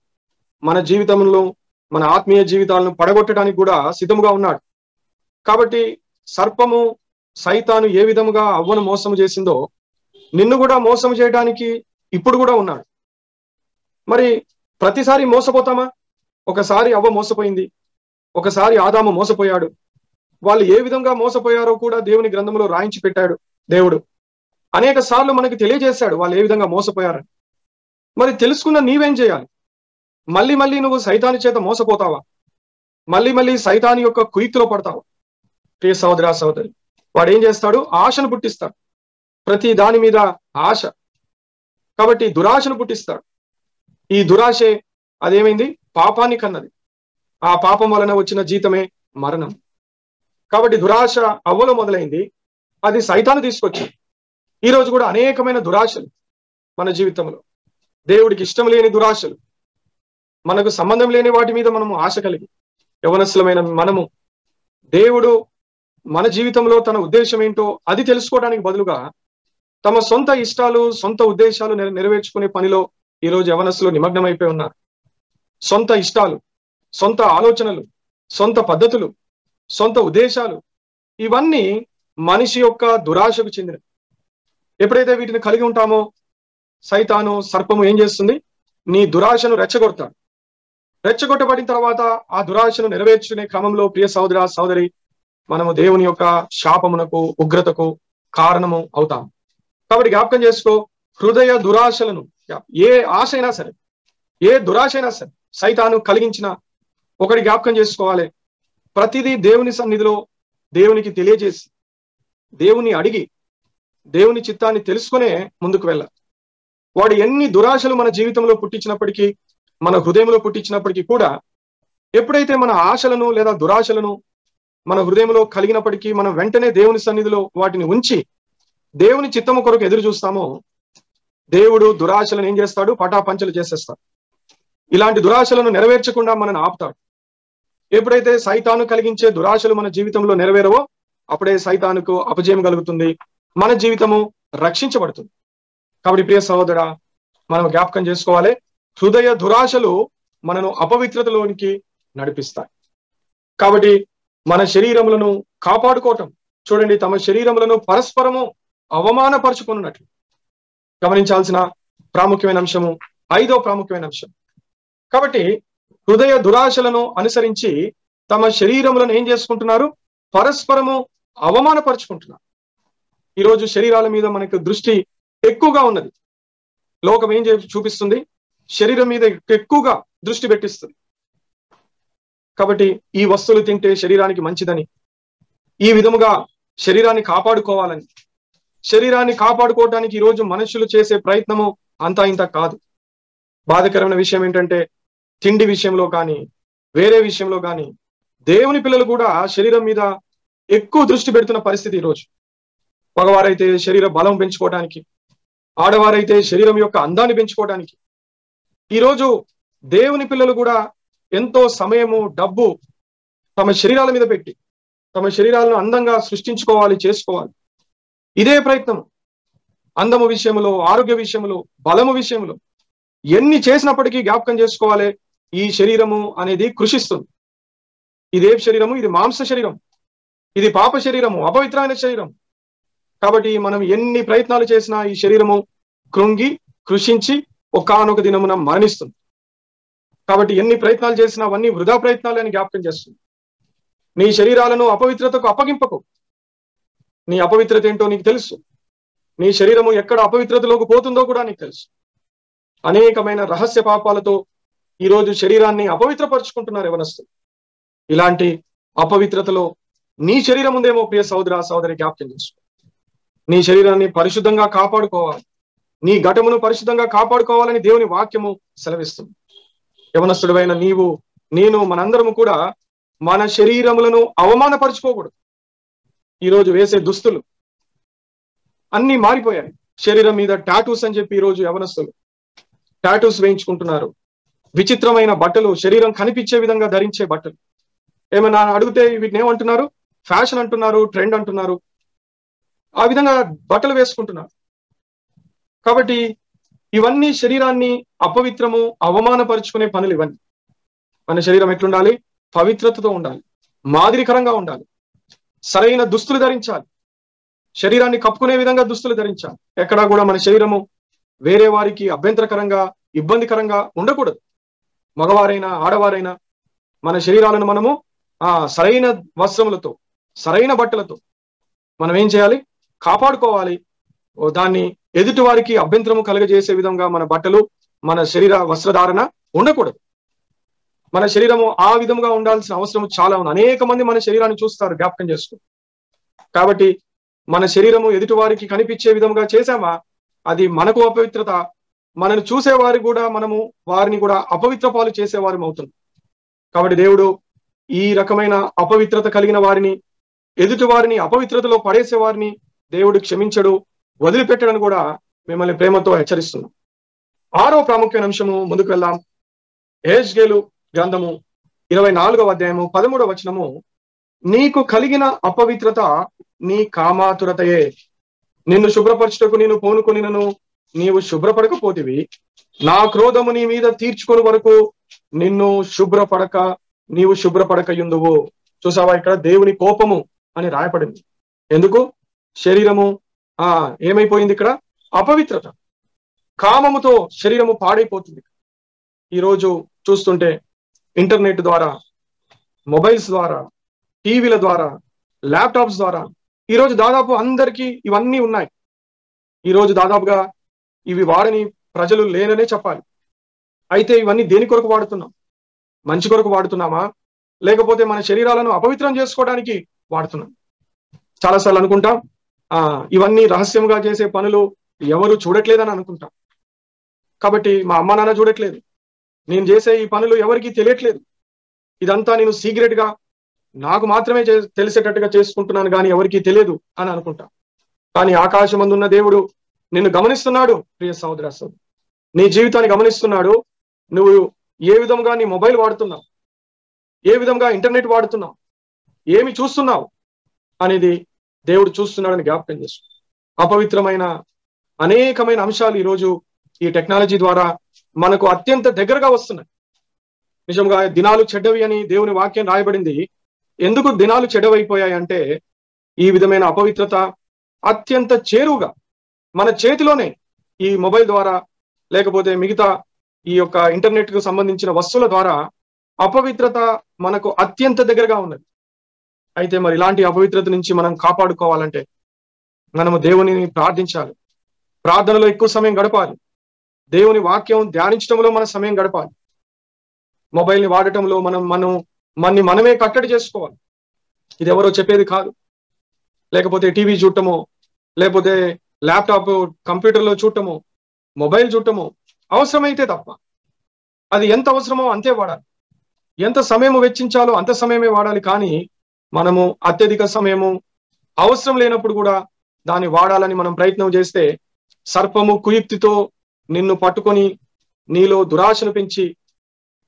మన జీవితంలో మన ఆత్మీయ జీవితాలను పడగొట్టడానికి కూడా సిద్ధముగా ఉన్నాడు. కాబట్టి సర్పము సైతాను ఏ విధముగా అవ్వను మోసం చేసిందో నిన్ను కూడా మోసం చేయడానికి ఇప్పుడు కూడా ఉన్నాడు. మరి ప్రతిసారి మోసపోతామా? ఒకసారి అవ్వ మోసపోయింది. ఒకసారి ఆదాము మోసపోయాడు. వాళ్ళు ఏ విధంగా మోసపోయారో కూడా దేవుని గ్రంథంలో రాయించి పెట్టాడు దేవుడు. అనేక సార్లు మనకి తెలియజేశాడు వాళ్ళు ఏ విధంగా మోసపోయారని. మరి తెలుసుకున్న నీవేం చేయాలి? మళ్ళీ మళ్ళీ నువ్వు సైతాని చేత మోసపోతావా? మళ్ళీ మళ్ళీ సైతాని యొక్క కుయిక్తిలో పడతావా? ప్రియ సహోదరా సహోదరి వాడు ఏం చేస్తాడు? ఆశను పుట్టిస్తాడు. ప్రతి దాని మీద ఆశ. కాబట్టి దురాశను పుట్టిస్తాడు. ఈ దురాశే అదేమైంది? పాపాన్ని కన్నది. ఆ పాపం వలన వచ్చిన జీతమే మరణం. కాబట్టి దురాశ అవ్వలో మొదలైంది. అది సైతాన్ని తీసుకొచ్చింది. ఈ రోజు కూడా అనేకమైన దురాశలు మన జీవితంలో. దేవుడికి ఇష్టం లేని దురాశలు. మనకు సంబంధం లేని వాటి మీద మనము ఆశ కలిగి యవనస్సులమైన మనము దేవుడు మన జీవితంలో తన ఉద్దేశం ఏంటో అది తెలుసుకోవడానికి బదులుగా తమ సొంత ఇష్టాలు సొంత ఉద్దేశాలు నెరవేర్చుకునే పనిలో ఈ రోజు యవనస్సులు నిమగ్నమైపోయి ఉన్నారు. సొంత ఇష్టాలు సొంత ఆలోచనలు సొంత పద్ధతులు సొంత ఉద్దేశాలు ఇవన్నీ మనిషి యొక్క దురాశకు చెందినవి. ఎప్పుడైతే వీటిని కలిగి ఉంటామో సైతాను సర్పము ఏం చేస్తుంది? నీ దురాశను రెచ్చగొడతాడు. రెచ్చగొట్టబడిన తర్వాత ఆ దురాశను నెరవేర్చుకునే క్రమంలో ప్రియ సోదర సోదరి మనము దేవుని యొక్క శాపమునకు ఉగ్రతకు కారణము అవుతాం. కాబట్టి జ్ఞాపకం చేసుకో హృదయ దురాశలను ఏ ఆశ అయినా సరే ఏ దురాశ అయినా సరే సైతాను కలిగించిన ఒకటి జ్ఞాపకం చేసుకోవాలి. ప్రతిదీ దేవుని సన్నిధిలో దేవునికి తెలియజేసి దేవుని అడిగి దేవుని చిత్తాన్ని తెలుసుకునే ముందుకు వెళ్ళాలి. వాడు ఎన్ని దురాశలు మన జీవితంలో పుట్టించినప్పటికీ మన హృదయంలో పుట్టించినప్పటికీ కూడా ఎప్పుడైతే మన ఆశలను లేదా దురాశలను మన హృదయంలో కలిగినప్పటికీ మనం వెంటనే దేవుని సన్నిధిలో వాటిని ఉంచి దేవుని చిత్తము కొరకు ఎదురు చూస్తామో దేవుడు దురాశలను ఏం చేస్తాడు? పటాపంచలు చేసేస్తాడు. ఇలాంటి దురాశలను నెరవేర్చకుండా మనని ఆపుతాడు. ఎప్పుడైతే సైతాను కలిగించే దురాశలు మన జీవితంలో నెరవేరవో అప్పుడే సైతానుకు అపజయం కలుగుతుంది. మన జీవితము రక్షించబడుతుంది. కాబట్టి ప్రియ సహోదరా మనం జ్ఞాపకం చేసుకోవాలి. హృదయ దురాశలు మనను అపవిత్రతలోనికి నడిపిస్తాయి. కాబట్టి మన శరీరములను కాపాడుకోవటం చూడండి తమ శరీరములను పరస్పరము అవమానపరుచుకున్నట్లు. గమనించాల్సిన ప్రాముఖ్యమైన అంశము ఐదో ప్రాముఖ్యమైన అంశం. కాబట్టి హృదయ దురాశలను అనుసరించి తమ శరీరములను ఏం చేసుకుంటున్నారు? పరస్పరము అవమానపరుచుకుంటున్నారు. ఈరోజు శరీరాల మీద మనకు దృష్టి ఎక్కువగా ఉన్నది. లోకం ఏం చూపిస్తుంది? శరీరం మీద ఎక్కువగా దృష్టి పెట్టిస్తుంది. కాబట్టి ఈ వస్తువులు తింటే శరీరానికి మంచిదని ఈ విధముగా శరీరాన్ని కాపాడుకోవాలని శరీరాన్ని కాపాడుకోవటానికి ఈరోజు మనుషులు చేసే ప్రయత్నము అంతా ఇంత కాదు. బాధకరమైన విషయం ఏంటంటే తిండి విషయంలో కానీ వేరే విషయంలో కానీ దేవుని పిల్లలు కూడా శరీరం మీద ఎక్కువ దృష్టి పెడుతున్న పరిస్థితి ఈరోజు మగవారైతే శరీర బలం పెంచుకోవడానికి ఆడవారైతే శరీరం యొక్క అందాన్ని పెంచుకోవడానికి ఈరోజు దేవుని పిల్లలు కూడా ఎంతో సమయము డబ్బు తమ శరీరాల మీద పెట్టి తమ శరీరాలను అందంగా సృష్టించుకోవాలి చేసుకోవాలి. ఇదే ప్రయత్నం అందము విషయంలో ఆరోగ్య విషయంలో బలము విషయంలో ఎన్ని చేసినప్పటికీ జ్ఞాపకం చేసుకోవాలి. ఈ శరీరము అనేది కృషిస్తుంది. ఇదే శరీరము? ఇది మాంస శరీరం ఇది పాప శరీరము అపవిత్రమైన శరీరం కాబట్టి మనం ఎన్ని ప్రయత్నాలు చేసినా ఈ శరీరము కృంగి కృషించి ఒకానొక దినమున మరణిస్తుంది. కాబట్టి ఎన్ని ప్రయత్నాలు చేసినా అవన్నీ వృధా ప్రయత్నాలు అని జ్ఞాపకం చేస్తుంది. నీ శరీరాలను అపవిత్రతకు అప్పగింపకు. నీ అపవిత్రత ఏంటో నీకు తెలుసు. నీ శరీరము ఎక్కడ అపవిత్రతలోకి పోతుందో కూడా నీకు తెలుసు. అనేకమైన రహస్య పాపాలతో ఈరోజు శరీరాన్ని అపవిత్రపరుచుకుంటున్నారు ఎవనస్తులు ఇలాంటి అపవిత్రతలో నీ శరీరం ఉందేమో ప్రియ సోదర సోదరి జ్ఞాపకం చేసుకో. నీ శరీరాన్ని పరిశుద్ధంగా కాపాడుకోవాలి. నీ ఘటమును పరిశుద్ధంగా కాపాడుకోవాలని దేవుని వాక్యము సెలవిస్తుంది. యవనస్తుడమైన నీవు నేను మనందరము కూడా మన శరీరములను అవమానపరుచుకోకూడదు. ఈరోజు వేసే దుస్తులు అన్ని మారిపోయాయి. శరీరం మీద టాటూస్ అని చెప్పి ఈరోజు యవనస్తులు టాటూస్ వేయించుకుంటున్నారు. విచిత్రమైన బట్టలు శరీరం కనిపించే విధంగా ధరించే బట్టలు. ఏమైనా అడిగితే వీటిని ఏమంటున్నారు? ఫ్యాషన్ అంటున్నారు ట్రెండ్ అంటున్నారు. ఆ విధంగా బట్టలు వేసుకుంటున్నారు. కాబట్టి ఇవన్నీ శరీరాన్ని అపవిత్రము అవమానపరుచుకునే పనులు ఇవన్నీ. మన శరీరం ఎట్లుండాలి? పవిత్రతతో ఉండాలి. మాదిరికరంగా ఉండాలి. సరైన దుస్తులు ధరించాలి. శరీరాన్ని కప్పుకునే విధంగా దుస్తులు ధరించాలి. ఎక్కడా కూడా మన శరీరము వేరే వారికి అభ్యంతరకరంగా ఇబ్బందికరంగా ఉండకూడదు. మగవారైనా ఆడవారైనా మన శరీరాలను మనము ఆ సరైన వస్త్రములతో సరైన బట్టలతో మనం ఏం చేయాలి? కాపాడుకోవాలి. దాన్ని ఎదుటి వారికి అభ్యంతరము కలుగజేసే విధంగా మన బట్టలు మన శరీర వస్త్రధారణ ఉండకూడదు. మన శరీరము ఆ విధంగా ఉండాల్సిన అవసరం చాలా ఉంది. అనేక మంది మన శరీరాన్ని చూస్తారు జ్ఞాపకం చేసుకుని కాబట్టి మన శరీరము ఎదుటి వారికి కనిపించే విధంగా చేశామా? అది మనకు అపవిత్రత మనను చూసేవారు కూడా మనము వారిని కూడా అపవిత్ర పాలు చేసేవారు అవుతుంది కాబట్టి దేవుడు ఈ రకమైన అపవిత్రత కలిగిన వారిని ఎదుటి వారిని అపవిత్రతలో పడేసే వారిని దేవుడు క్షమించడు. వదిలిపెట్టడని కూడా మిమ్మల్ని ప్రేమతో హెచ్చరిస్తున్నాం. ఆరో ప్రాముఖ్యమైన అంశము ముందుకు వెళ్దాం. ఏజ్గేలు గ్రంథము ఇరవై నాలుగవ అధ్యాయము పదమూడవ వచనము నీకు కలిగిన అపవిత్రత నీ కామాతురతయే. నిన్ను శుభ్రపరచుటకు నేను పోనుకొనినను నీవు శుభ్రపడకపోతివి. నా క్రోధము నీ మీద తీర్చుకొని వరకు నిన్ను శుభ్రపడక నీవు శుభ్రపడక యుందువు చూసావా ఇక్కడ దేవుని కోపము అని రాయపడింది ఎందుకు? శరీరము ఆ ఏమైపోయింది ఇక్కడ? అపవిత్రత. కామముతో శరీరము పాడైపోతుంది ఈరోజు చూస్తుంటే ఇంటర్నెట్ ద్వారా మొబైల్స్ ద్వారా టీవీల ద్వారా ల్యాప్టాప్స్ ద్వారా ఈరోజు దాదాపు అందరికీ ఇవన్నీ ఉన్నాయి. ఈరోజు దాదాపుగా ఇవి వాడని ప్రజలు లేననే చెప్పాలి. అయితే ఇవన్నీ దేని కొరకు వాడుతున్నాం? మంచి కొరకు వాడుతున్నామా? లేకపోతే మన శరీరాలను అపవిత్రం చేసుకోవడానికి వాడుతున్నాం? చాలాసార్లు అనుకుంటాం ఆ ఇవన్నీ రహస్యంగా చేసే పనులు ఎవరు చూడట్లేదని అనుకుంటాం. కాబట్టి మా అమ్మ నాన్న చూడట్లేదు. నేను చేసే ఈ పనులు ఎవరికి తెలియట్లేదు. ఇదంతా నేను సీక్రెట్గా నాకు మాత్రమే తెలిసేటట్టుగా చేసుకుంటున్నాను కానీ ఎవరికి తెలియదు అని అనుకుంటా. కానీ ఆకాశం ఉన్న దేవుడు నిన్ను గమనిస్తున్నాడు ప్రియ సహోదర నీ జీవితాన్ని గమనిస్తున్నాడు. నువ్వు ఏ విధంగా నీ మొబైల్ వాడుతున్నావు? ఏ విధంగా ఇంటర్నెట్ వాడుతున్నావు? ఏమి చూస్తున్నావు? అనేది దేవుడు చూస్తున్నాడని జ్ఞాపకం చేసు. అపవిత్రమైన అనేకమైన అంశాలు ఈరోజు ఈ టెక్నాలజీ ద్వారా మనకు అత్యంత దగ్గరగా వస్తున్నాయి. నిజంగా దినాలు చెడ్డవి అని దేవుని వాక్యం రాయబడింది. ఎందుకు దినాలు చెడ్డవైపోయాయి అంటే ఈ విధమైన అపవిత్రత అత్యంత చేరువుగా మన చేతిలోనే ఈ మొబైల్ ద్వారా లేకపోతే మిగతా ఈ యొక్క ఇంటర్నెట్కు సంబంధించిన వస్తువుల ద్వారా అపవిత్రత మనకు అత్యంత దగ్గరగా ఉన్నది. అయితే మరి ఇలాంటి అపవిత్రత నుంచి మనం కాపాడుకోవాలంటే మనము దేవునిని ప్రార్థించాలి. ప్రార్థనలో ఎక్కువ సమయం గడపాలి. దేవుని వాక్యం ధ్యానించడంలో మన సమయం గడపాలి. మొబైల్ని వాడటంలో మనం మనం మన్ని మనమే కట్టడి చేసుకోవాలి. ఇది ఎవరో చెప్పేది కాదు. లేకపోతే టీవీ చూడటమో లేకపోతే ల్యాప్టాప్ కంప్యూటర్లో చూడటమో మొబైల్ చూడటమో అవసరమైతే తప్ప అది ఎంత అవసరమో అంతే వాడాలి. ఎంత సమయం వెచ్చించాలో అంత సమయమే వాడాలి. కానీ మనము అత్యధిక సమయము అవసరం లేనప్పుడు కూడా దాన్ని వాడాలని మనం ప్రయత్నం చేస్తే సర్పము కుయుక్తితో నిన్ను పట్టుకొని నీలో దురాశను పెంచి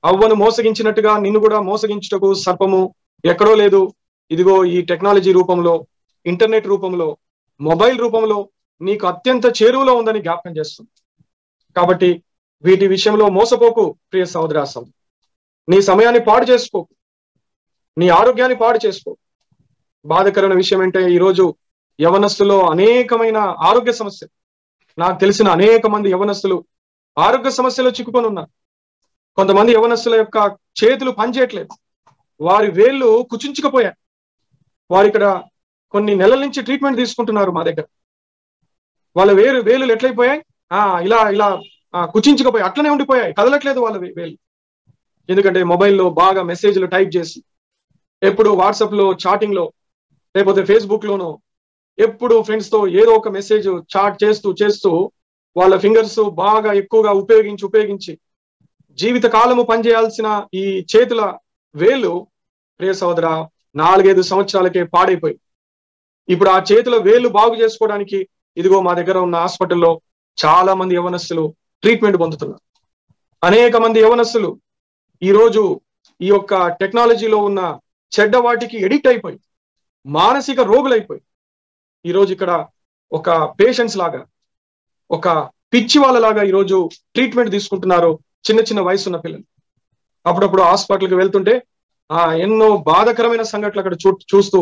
అవ్వను మోసగించినట్టుగా నిన్ను కూడా మోసగించుటకు సర్పము ఎక్కడో లేదు. ఇదిగో ఈ టెక్నాలజీ రూపంలో ఇంటర్నెట్ రూపంలో మొబైల్ రూపంలో నీకు అత్యంత చేరువలో ఉందని జ్ఞాపకం చేస్తుంది. కాబట్టి వీటి విషయంలో మోసపోకు ప్రియ సహోదరా నీ సమయాన్ని పాడు చేసుకోకు. నీ ఆరోగ్యాన్ని పాడు చేసుకో. బాధకరమైన విషయం ఏంటంటే ఈరోజు యవనస్తులో అనేకమైన ఆరోగ్య సమస్యలు. నాకు తెలిసిన అనేక మంది యవనస్తులు ఆరోగ్య సమస్యలు చిక్కుకొని ఉన్నారు. కొంతమంది యవనస్తుల యొక్క చేతులు పనిచేయట్లేదు. వారి వేళ్ళు కుచించుకపోయారు వారు ఇక్కడ కొన్ని నెలల నుంచి ట్రీట్మెంట్ తీసుకుంటున్నారు మా దగ్గర. వాళ్ళ వేరు వేలు ఎట్లయిపోయాయి? ఆ ఇలా ఇలా కుచించుకపోయాయి. అట్లనే ఉండిపోయాయి. కదలట్లేదు వాళ్ళ వేలు ఎందుకంటే మొబైల్లో బాగా మెసేజ్లు టైప్ చేసి ఎప్పుడు వాట్సాప్లో చాటింగ్లో లేకపోతే ఫేస్బుక్ లోనో ఎప్పుడు ఫ్రెండ్స్తో ఏదో ఒక మెసేజ్ చాట్ చేస్తూ చేస్తూ వాళ్ళ ఫింగర్స్ బాగా ఎక్కువగా ఉపయోగించి ఉపయోగించి జీవిత కాలము పనిచేయాల్సిన ఈ చేతుల వేలు ప్రియ సోదర నాలుగైదు సంవత్సరాలకే పాడైపోయి. ఇప్పుడు ఆ చేతుల వేలు బాగు చేసుకోవడానికి ఇదిగో మా దగ్గర ఉన్న హాస్పిటల్లో చాలా మంది యవనస్తులు ట్రీట్మెంట్ పొందుతున్నారు. అనేక మంది యవనస్తులు ఈరోజు ఈ యొక్క టెక్నాలజీలో ఉన్న చెడ్డ వాటికి ఎడిక్ట్ అయిపోయి మానసిక రోగులైపోయి. ఈరోజు ఇక్కడ ఒక పేషెంట్స్ లాగా ఒక పిచ్చి వాళ్ళలాగా ఈరోజు ట్రీట్మెంట్ తీసుకుంటున్నారు చిన్న చిన్న వయసు ఉన్న పిల్లలు. అప్పుడప్పుడు హాస్పిటల్కి వెళ్తుంటే ఆ ఎన్నో బాధకరమైన సంఘటనలు అక్కడ చూ చూస్తూ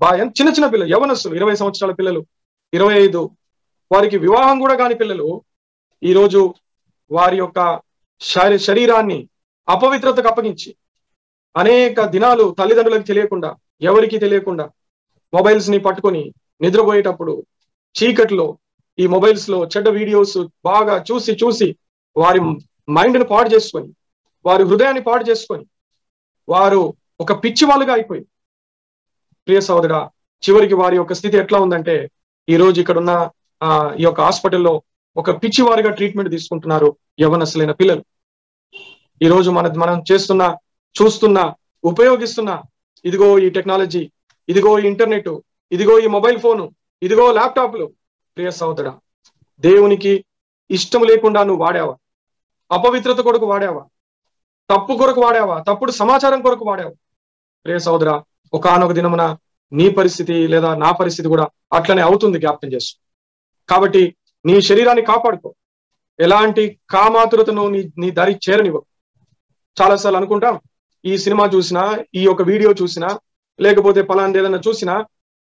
బా చిన్న చిన్న పిల్లలు యవనస్తులు ఇరవై సంవత్సరాల పిల్లలు ఇరవై ఐదు వారికి వివాహం కూడా కాని పిల్లలు ఈరోజు వారి యొక్క శరీరాన్ని అపవిత్రతకు అప్పగించి అనేక దినాలు తల్లిదండ్రులకు తెలియకుండా ఎవరికి తెలియకుండా మొబైల్స్ని పట్టుకొని నిద్రపోయేటప్పుడు చీకట్లో ఈ మొబైల్స్లో చెడ్డ వీడియోస్ బాగా చూసి చూసి వారి మైండ్ను పాడు చేసుకొని వారి హృదయాన్ని పాడు చేసుకొని వారు ఒక పిచ్చి వాళ్ళుగా అయిపోయి ప్రియ సోదరా చివరికి వారి యొక్క స్థితి ఎట్లా ఉందంటే ఈ రోజు ఇక్కడ ఉన్న ఆ ఈ యొక్క హాస్పిటల్లో ఒక పిచ్చి వారిగా ట్రీట్మెంట్ తీసుకుంటున్నారు యవనసులైన పిల్లలు. ఈ రోజు మన మనం చేస్తున్న చూస్తున్నా ఉపయోగిస్తున్న. ఇదిగో ఈ టెక్నాలజీ ఇదిగో ఈ ఇంటర్నెట్ ఇదిగో ఈ మొబైల్ ఫోను ఇదిగో ల్యాప్టాప్లు. ప్రియ సహోదరా దేవునికి ఇష్టం లేకుండా నువ్వు వాడావా? అపవిత్రత కొరకు వాడావా? తప్పు కొరకు వాడావా? తప్పుడు సమాచారం కొరకు వాడావా? ప్రియ సహోదరా ఒకనొక దినమున నీ పరిస్థితి లేదా నా పరిస్థితి కూడా అట్లనే అవుతుంది జ్ఞాపకం చేసు కాబట్టి నీ శరీరాన్ని కాపాడుకో. ఎలాంటి కామాతురతను నీ నీ దారి చేరనివ్వ చాలాసార్లు అనుకుంటాం ఈ సినిమా చూసినా ఈ యొక్క వీడియో చూసినా లేకపోతే పలాంటి ఏదైనా చూసినా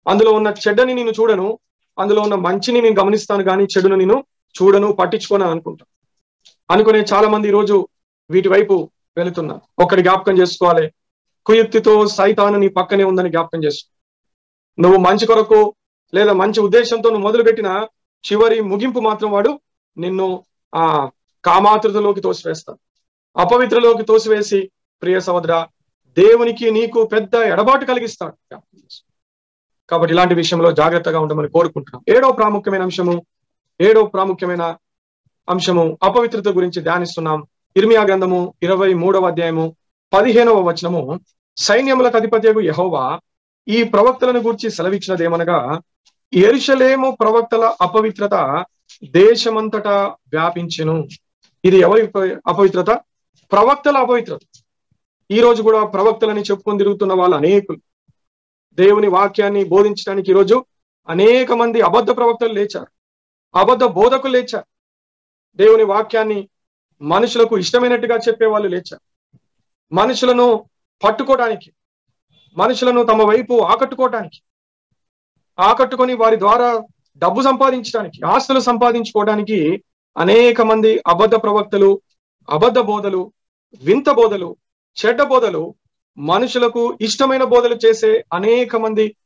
అందులో ఉన్న చెడ్డని నేను చూడను అందులో ఉన్న మంచిని నేను గమనిస్తాను కానీ చెడును నేను చూడను పట్టించుకోను అనుకుంటా. అనుకునే చాలా మంది ఈరోజు వీటి వైపు వెళుతున్నారు. ఒకటి జ్ఞాపకం చేసుకోవాలి. కుయుక్తితో సైతాను నీ పక్కనే ఉందని జ్ఞాపకం చేసుకో. నువ్వు మంచి కొరకు లేదా మంచి ఉద్దేశంతో నువ్వు మొదలుపెట్టిన చివరి ముగింపు మాత్రం వాడు నిన్ను ఆ కామాతృతలోకి తోసివేస్తాడు. అపవిత్రలోకి తోసివేసి ప్రియ సహోదర దేవునికి నీకు పెద్ద ఎడబాటు కలిగిస్తాడు. కాబట్టి ఇలాంటి విషయంలో జాగ్రత్తగా ఉండమని కోరుకుంటున్నాం. ఏడో ప్రాముఖ్యమైన అంశము ఏడో ప్రాముఖ్యమైన అంశము అపవిత్రత గురించి ధ్యానిస్తున్నాం. ఇర్మియా గ్రంథము ఇరవై మూడవ అధ్యాయము పదిహేనవ వచనము. సైన్యములకు అధిపత్యకు యహోవా ఈ ప్రవక్తలను గురించి సెలవిచ్చినదేమనగా ఎరుషలేము ప్రవక్తల అపవిత్రత దేశమంతటా వ్యాపించెను. ఇది ఎవరి అపవిత్రత? ప్రవక్తల అపవిత్రత. ఈ రోజు కూడా ప్రవక్తలని చెప్పుకొని తిరుగుతున్న వాళ్ళు అనేకులు. దేవుని వాక్యాన్ని బోధించడానికి ఈరోజు అనేక మంది అబద్ధ ప్రవక్తలు లేచారు. అబద్ధ బోధకులు లేచారు. దేవుని వాక్యాన్ని మనుషులకు ఇష్టమైనట్టుగా చెప్పేవాళ్ళు లేచారు. మనుషులను పట్టుకోవడానికి మనుషులను తమ వైపు ఆకట్టుకోవటానికి ఆకట్టుకొని వారి ద్వారా డబ్బు సంపాదించడానికి ఆస్తులు సంపాదించుకోవడానికి అనేక మంది అబద్ధ ప్రవక్తలు అబద్ధ బోధలు వింత బోధలు చెడ్డ బోధలు మనుషులకు ఇష్టమైన బోధలు చేసే అనేక మంది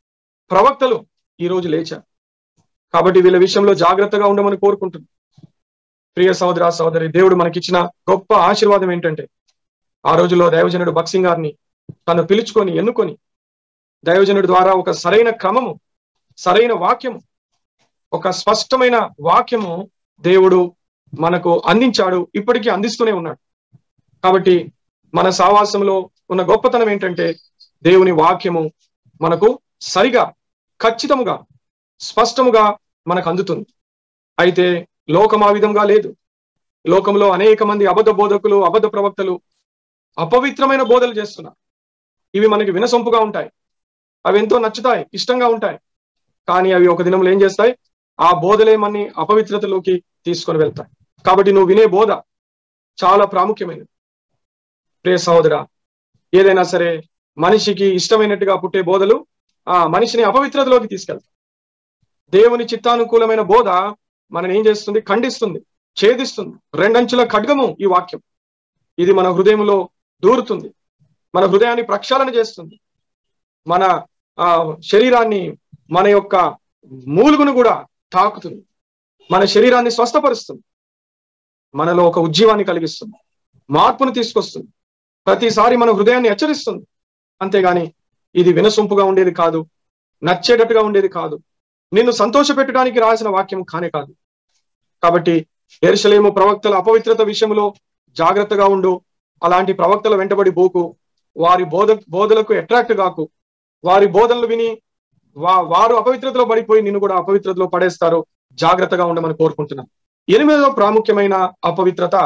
ప్రవక్తలు ఈ రోజు లేచారు. కాబట్టి వీళ్ళ విషయంలో జాగ్రత్తగా ఉండమని కోరుకుంటుంది ప్రియ సహోదర సహోదరి దేవుడు మనకిచ్చిన గొప్ప ఆశీర్వాదం ఏంటంటే ఆ రోజుల్లో దైవజనుడు బక్సింగ్ గారిని తను పిలుచుకొని ఎన్నుకొని దైవజనుడి ద్వారా ఒక సరైన క్రమము సరైన వాక్యము ఒక స్పష్టమైన వాక్యము దేవుడు మనకు అందించాడు ఇప్పటికీ అందిస్తూనే ఉన్నాడు. కాబట్టి మన సావాసంలో ఉన్న గొప్పతనం ఏంటంటే దేవుని వాక్యము మనకు సరిగా ఖచ్చితముగా స్పష్టముగా మనకు అందుతుంది. అయితే లోకం ఆ విధంగా లేదు. లోకంలో అనేక మంది అబద్ధ బోధకులు అబద్ధ ప్రవక్తలు అపవిత్రమైన బోధలు చేస్తున్నారు. ఇవి మనకి వినసొంపుగా ఉంటాయి. అవి ఎంతో నచ్చుతాయి ఇష్టంగా ఉంటాయి. కానీ అవి ఒక దినంలో ఏం చేస్తాయి? ఆ బోధలే మన్ని అపవిత్రతలోకి తీసుకొని వెళ్తాయి. కాబట్టి నువ్వు వినే బోధ చాలా ప్రాముఖ్యమైనది. ప్రియ సహోదరా ఏదైనా సరే మనిషికి ఇష్టమైనట్టుగా పుట్టే బోధలు ఆ మనిషిని అపవిత్రతలోకి తీసుకెళ్తాయి. దేవుని చిత్తానుకూలమైన బోధ మనని ఏం చేస్తుంది? ఖండిస్తుంది ఛేదిస్తుంది. రెండంచుల ఖడ్గము ఈ వాక్యం. ఇది మన హృదయంలో దూరుతుంది మన హృదయాన్ని ప్రక్షాళన చేస్తుంది. మన ఆ శరీరాన్ని మన యొక్క మూలుగును కూడా తాకుతుంది. మన శరీరాన్ని స్వస్థపరుస్తుంది. మనలో ఒక ఉజ్జీవాన్ని కలిగిస్తుంది. మార్పును తీసుకొస్తుంది. ప్రతిసారి మన హృదయాన్ని హెచ్చరిస్తుంది. అంతేగాని ఇది వినసొంపుగా ఉండేది కాదు నచ్చేటట్టుగా ఉండేది కాదు. నిన్ను సంతోషపెట్టడానికి రాసిన వాక్యం కానే కాదు. కాబట్టి ఎరుసలేము ప్రవక్తల అపవిత్రత విషయంలో జాగ్రత్తగా ఉండు. అలాంటి ప్రవక్తల వెంటబడి పోకు వారి బోధ బోధలకు అట్రాక్ట్ కాకు వారి బోధనలు విని వా వారు అపవిత్రతలో పడిపోయి నిన్ను కూడా అపవిత్రతలో పడేస్తారు. జాగ్రత్తగా ఉండమని కోరుకుంటున్నాను ఎనిమిదవ ప్రాముఖ్యమైన అపవిత్రత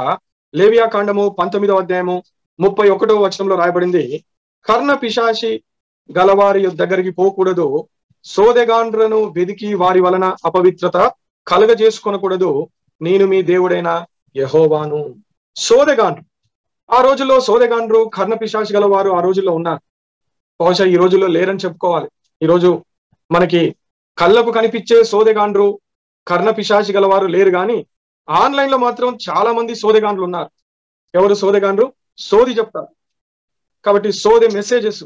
లేవియా కాండము పంతొమ్మిదవ అధ్యాయము ముప్పై ఒకటో వచనంలో రాయబడింది కర్ణ పిశాచి గలవారి దగ్గరికి పోకూడదు సోదెగాండ్రను వెదికి వారి వలన అపవిత్రత కలగజేసుకొనకూడదు నేను మీ దేవుడైన యహోవాను. సోదెగాండ్రు. ఆ రోజుల్లో సోదెగాండ్రు కర్ణ పిశాచి గలవారు ఆ రోజుల్లో ఉన్నారు. బహుశా ఈ రోజుల్లో లేరని చెప్పుకోవాలి. ఈ రోజు మనకి కళ్ళకు కనిపించే సోదెగాండ్రు కర్ణ పిశాచి గలవారు లేరు కానీ ఆన్లైన్లో మాత్రం చాలా మంది సోదెగాండ్లు ఉన్నారు. ఎవరు సోదెగాండ్రు? సోది చెప్తారు. కాబట్టి సోదె మెసేజెస్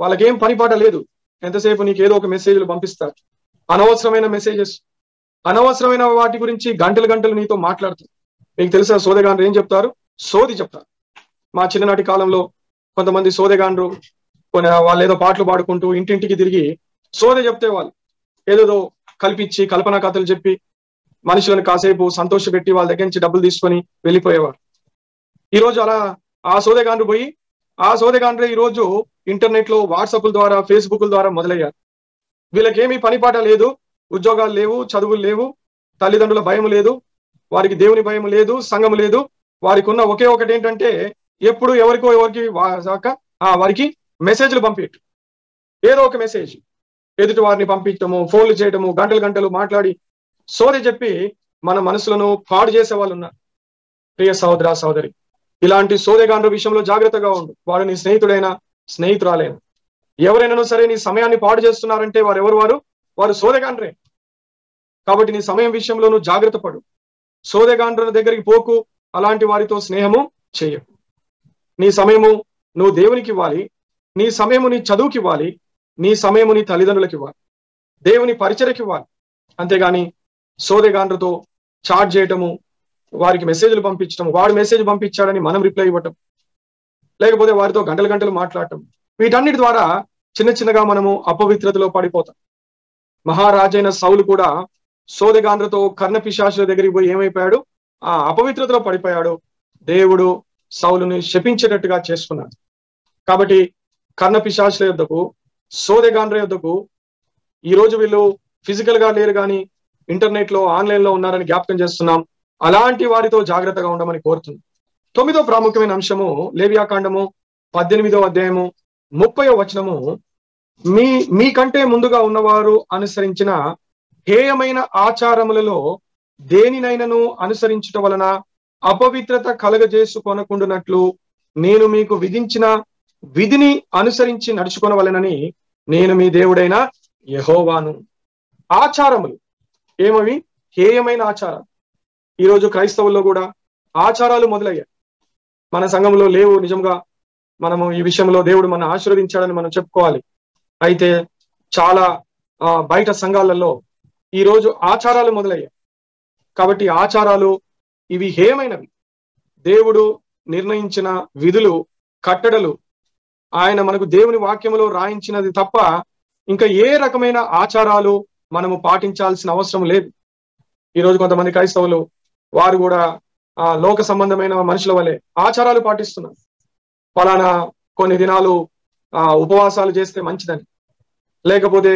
వాళ్ళకేం పనిపాట లేదు. ఎంతసేపు నీకు ఏదో ఒక మెసేజ్లు పంపిస్తారు. అనవసరమైన మెసేజెస్ అనవసరమైన వాటి గురించి గంటలు గంటలు నీతో మాట్లాడుతారు. మీకు తెలిసిన సోదగాండ్రు ఏం చెప్తారు? సోది చెప్తారు. మా చిన్ననాటి కాలంలో కొంతమంది సోదగాండ్రు కొన్ని వాళ్ళు ఏదో పాటలు పాడుకుంటూ ఇంటింటికి తిరిగి సోదె చెప్తే వాళ్ళు ఏదేదో కల్పించి కల్పనా కథలు చెప్పి మనుషులను కాసేపు సంతోషపెట్టి వాళ్ళ దగ్గర నుంచి డబ్బులు తీసుకొని వెళ్ళిపోయేవారు. ఈ రోజు అలా ఆ సోదెగాండ్రు పోయి ఆ సోదెగాండ్రు ఈ రోజు ఇంటర్నెట్లో వాట్సాప్ల ద్వారా ఫేస్బుక్ ద్వారా మొదలయ్యారు వీళ్ళకేమీ పనిపాట లేదు ఉద్యోగాలు లేవు చదువులు లేవు తల్లిదండ్రుల భయం లేదు వారికి దేవుని భయం లేదు సంఘం లేదు వారికి ఉన్న ఒకే ఒకటి ఏంటంటే ఎప్పుడు ఎవరికో ఎవరికి వారికి మెసేజ్లు పంపించు ఏదో ఒక మెసేజ్. ఎదుటి వారిని పంపించడము ఫోన్లు చేయడము గంటలు గంటలు మాట్లాడి సోది చెప్పి మన మనసులను పాడు చేసే వాళ్ళు ఉన్నారు ప్రియ సహోదర సహోదరి ఇలాంటి సోదెగాండ్ర విషయంలో జాగ్రత్తగా ఉండు. వాడు నీ స్నేహితుడైనా స్నేహితురాలేను ఎవరైనా సరే నీ సమయాన్ని పాడు చేస్తున్నారంటే వారు ఎవరు వారు? వారు సోదెగాండ్రే కాబట్టి నీ సమయం విషయంలో నువ్వు జాగ్రత్త పడు. సోదెగాండ్రుల దగ్గరికి పోకు. అలాంటి వారితో స్నేహము చేయకు. నీ సమయము నువ్వు దేవునికి ఇవ్వాలి. నీ సమయము నీ చదువుకి ఇవ్వాలి. నీ సమయము నీ తల్లిదండ్రులకు ఇవ్వాలి. దేవుని పరిచయకి ఇవ్వాలి. అంతేగాని సోదెగాండ్రతో చాట్ చేయటము వారికి మెసేజ్లు పంపించడం వాడు మెసేజ్ పంపించాడని మనం రిప్లై ఇవ్వటం లేకపోతే వారితో గంటలు గంటలు మాట్లాడటం. వీటన్నిటి ద్వారా చిన్న చిన్నగా మనము అపవిత్రతలో పడిపోతాం. మహారాజైన సౌలు కూడా సోదగాంధ్రతో కర్ణ పిశాచుల దగ్గరికి పోయి ఏమైపోయాడు? ఆ అపవిత్రతలో పడిపోయాడు. దేవుడు సౌలుని శపించేటట్టుగా చేసుకున్నాడు. కాబట్టి కర్ణ పిశాచుల సోదగాంధ్ర యుద్ధకు ఈ రోజు వీళ్ళు ఫిజికల్గా లేరు కానీ ఇంటర్నెట్లో ఆన్లైన్లో ఉన్నారని జ్ఞాపకం చేస్తున్నాం. అలాంటి వారితో జాగ్రత్తగా ఉండమని కోరుతుంది. తొమ్మిదో ప్రాముఖ్యమైన అంశము లేవియాకాండము పద్దెనిమిదో అధ్యాయము ముప్పయో వచనము మీ మీకంటే ముందుగా ఉన్నవారు అనుసరించిన హేయమైన ఆచారములలో దేనినైనను అనుసరించుట వలన అపవిత్రత కలగజేసుకొనకుండునట్లు నేను మీకు విధించిన విధిని అనుసరించి నడుచుకొనవలెనని నేను మీ దేవుడైన యహోవాను. ఆచారములు. ఏమవి? హేయమైన ఆచారాలు ఈరోజు క్రైస్తవుల్లో కూడా ఆచారాలు మొదలయ్యాయి. మన సంఘంలో లేవు నిజంగా. మనము ఈ విషయంలో దేవుడు మన ఆశీర్వదించాడని మనం చెప్పుకోవాలి. అయితే చాలా బయట సంఘాలలో ఈరోజు ఆచారాలు మొదలయ్యాయి. కాబట్టి ఆచారాలు ఇవి హేయమైనవి. దేవుడు నిర్ణయించిన విధులు కట్టడలు ఆయన మనకు దేవుని వాక్యములో రాయించినది తప్ప ఇంకా ఏ రకమైన ఆచారాలు మనము పాటించాల్సిన అవసరం లేదు. ఈరోజు కొంతమంది క్రైస్తవులు వారు కూడా ఆ లోక సంబంధమైన మనుషుల వలె ఆచారాలు పాటిస్తున్నారు. ఫలానా కొన్ని దినాలు ఆ ఉపవాసాలు చేస్తే మంచిదని లేకపోతే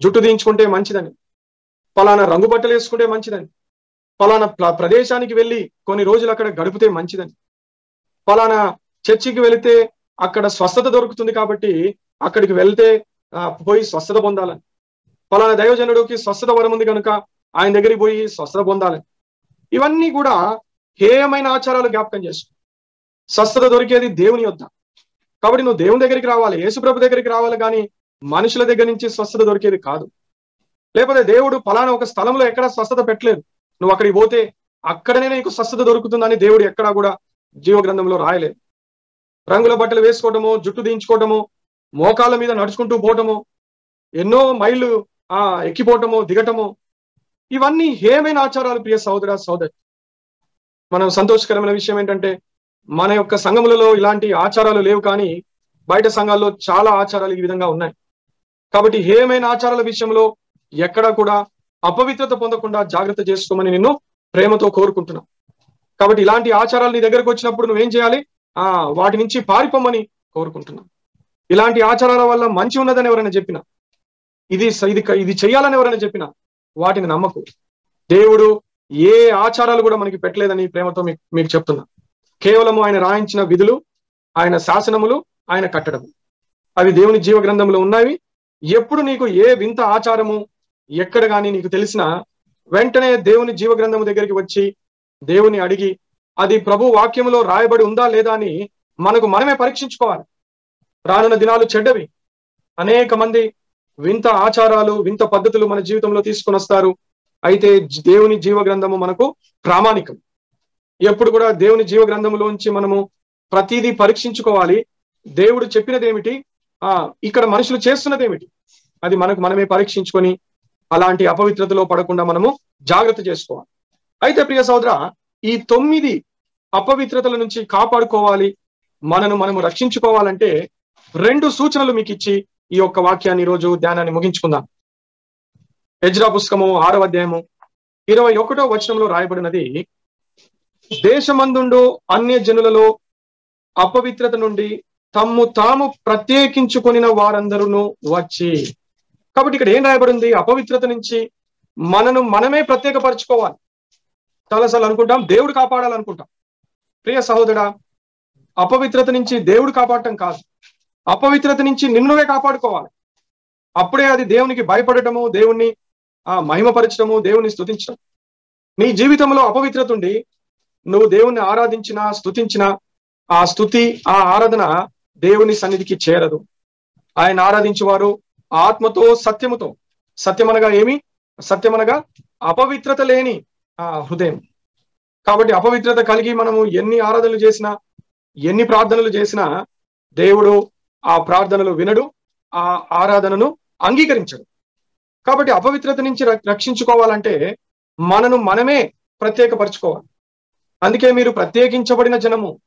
జుట్టు దించుకుంటే మంచిదని ఫలానా రంగు బట్టలు వేసుకుంటే మంచిదని ఫలానా ప్రదేశానికి వెళ్ళి కొన్ని రోజులు అక్కడ గడిపితే మంచిదని ఫలానా చర్చికి వెళితే అక్కడ స్వస్థత దొరుకుతుంది కాబట్టి అక్కడికి వెళ్తే పోయి స్వస్థత పొందాలని పలానా దైవజనుడికి స్వస్థత వరం ఉంది కనుక ఆయన దగ్గరికి పోయి స్వస్థత పొందాలి ఇవన్నీ కూడా హేయమైన ఆచారాలు జ్ఞాపకం చేస్తుంది స్వస్థత దొరికేది దేవుని యొద్ద. కాబట్టి నువ్వు దేవుని దగ్గరికి రావాలి యేసుప్రభు దగ్గరికి రావాలి కానీ మనుషుల దగ్గర నుంచి స్వస్థత దొరికేది కాదు. లేకపోతే దేవుడు ఫలానా ఒక స్థలంలో ఎక్కడ స్వస్థత పెట్టలేదు. నువ్వు అక్కడికి పోతే అక్కడనే నీకు స్వస్థత దొరుకుతుందని దేవుడు ఎక్కడా కూడా జీవ గ్రంథంలో రాయలేదు. రంగుల బట్టలు వేసుకోవటము జుట్టు దించుకోవటము మోకాళ్ళ మీద నడుచుకుంటూ పోవటము ఎన్నో మైళ్ళు ఆ ఎక్కిపోవటము దిగటము ఇవన్నీ హేమైన ఆచారాలు ప్రియ సహోదర సోదరి మనం సంతోషకరమైన విషయం ఏంటంటే మన యొక్క సంఘములలో ఇలాంటి ఆచారాలు లేవు కానీ బయట సంఘాల్లో చాలా ఆచారాలు ఈ విధంగా ఉన్నాయి. కాబట్టి హేమైన ఆచారాల విషయంలో ఎక్కడా కూడా అపవిత్రత పొందకుండా జాగ్రత్త చేసుకోమని నిన్ను ప్రేమతో కోరుకుంటున్నాను కాబట్టి ఇలాంటి ఆచారాలు నీ దగ్గరకు వచ్చినప్పుడు నువ్వేం చేయాలి? ఆ వాటి నుంచి పారిపోమని కోరుకుంటున్నాను ఇలాంటి ఆచారాల వల్ల మంచి ఉన్నదని ఎవరైనా చెప్పినా? ఇది ఇది ఇది చేయాలని ఎవరైనా చెప్పినా? వాటిని నమ్మకు. దేవుడు ఏ ఆచారాలు కూడా మనకి పెట్టలేదని ప్రేమతో మీకు మీకు చెప్తున్నా. కేవలము ఆయన రాయించిన విధులు ఆయన శాసనములు ఆయన కట్టడం అవి దేవుని జీవ గ్రంథంలో ఉన్నవి. ఎప్పుడు నీకు ఏ వింత ఆచారము ఎక్కడ కానీ నీకు తెలిసినా వెంటనే దేవుని జీవ గ్రంథము దగ్గరికి వచ్చి దేవుని అడిగి అది ప్రభు వాక్యములో రాయబడి ఉందా లేదా అని మనకు మనమే పరీక్షించుకోవాలి. రానున్న దినాలు చెడ్డవి. అనేక మంది వింత ఆచారాలు వింత పద్ధతులు మన జీవితంలో తీసుకొని వస్తారు. అయితే దేవుని జీవ గ్రంథము మనకు ప్రామాణికం. ఎప్పుడు కూడా దేవుని జీవ గ్రంథములోంచి మనము ప్రతిదీ పరీక్షించుకోవాలి. దేవుడు చెప్పినదేమిటి? ఆ ఇక్కడ మనుషులు చేస్తున్నదేమిటి? అది మనకు మనమే పరీక్షించుకొని అలాంటి అపవిత్రతలో పడకుండా మనము జాగ్రత్త చేసుకోవాలి. అయితే ప్రియ సోదర ఈ తొమ్మిది అపవిత్రతల నుంచి కాపాడుకోవాలి మనను మనము రక్షించుకోవాలంటే రెండు సూచనలు మీకు ఇచ్చి ఈ యొక్క వాక్యాన్ని రోజు ధ్యానాన్ని ముగించుకుందాం. ఎజ్రా పుస్తకము ఆరవ అధ్యాయము ఇరవై ఒకటో వచనంలో రాయబడినది దేశమందుండు అన్య జనులలో అపవిత్రత నుండి తమ్ము తాము ప్రత్యేకించుకొనిన వారందరూ వచ్చి. కాబట్టి ఇక్కడ ఏం రాయబడింది? అపవిత్రత నుంచి మనను మనమే ప్రత్యేకపరచుకోవాలి. చాలాసార్లు అనుకుంటాం దేవుడు కాపాడాలనుకుంటాం. ప్రియ సహోదరా అపవిత్రత నుంచి దేవుడు కాపాడటం కాదు. అపవిత్రత నుంచి నిన్నువే కాపాడుకోవాలి. అప్పుడే అది దేవునికి భయపడటము దేవుణ్ణి ఆ మహిమపరచడము దేవుని స్థుతించడం నీ జీవితంలో అపవిత్రత ఉండి నువ్వు దేవుణ్ణి ఆరాధించిన స్థుతించిన ఆ స్థుతి ఆ ఆరాధన దేవుని సన్నిధికి చేరదు. ఆయన ఆరాధించేవారు ఆత్మతో సత్యముతో. సత్యమనగా ఏమి? సత్యమనగా అపవిత్రత లేని ఆ హృదయం. కాబట్టి అపవిత్రత కలిగి మనము ఎన్ని ఆరాధనలు చేసినా ఎన్ని ప్రార్థనలు చేసినా దేవుడు ఆ ప్రార్థనలు వినడు ఆ ఆరాధనను అంగీకరించడు. కాబట్టి అపవిత్రత నుంచి రక్షించుకోవాలంటే మనను మనమే ప్రత్యేకపరచుకోవాలి. అందుకే మీరు ప్రత్యేకించబడిన జనము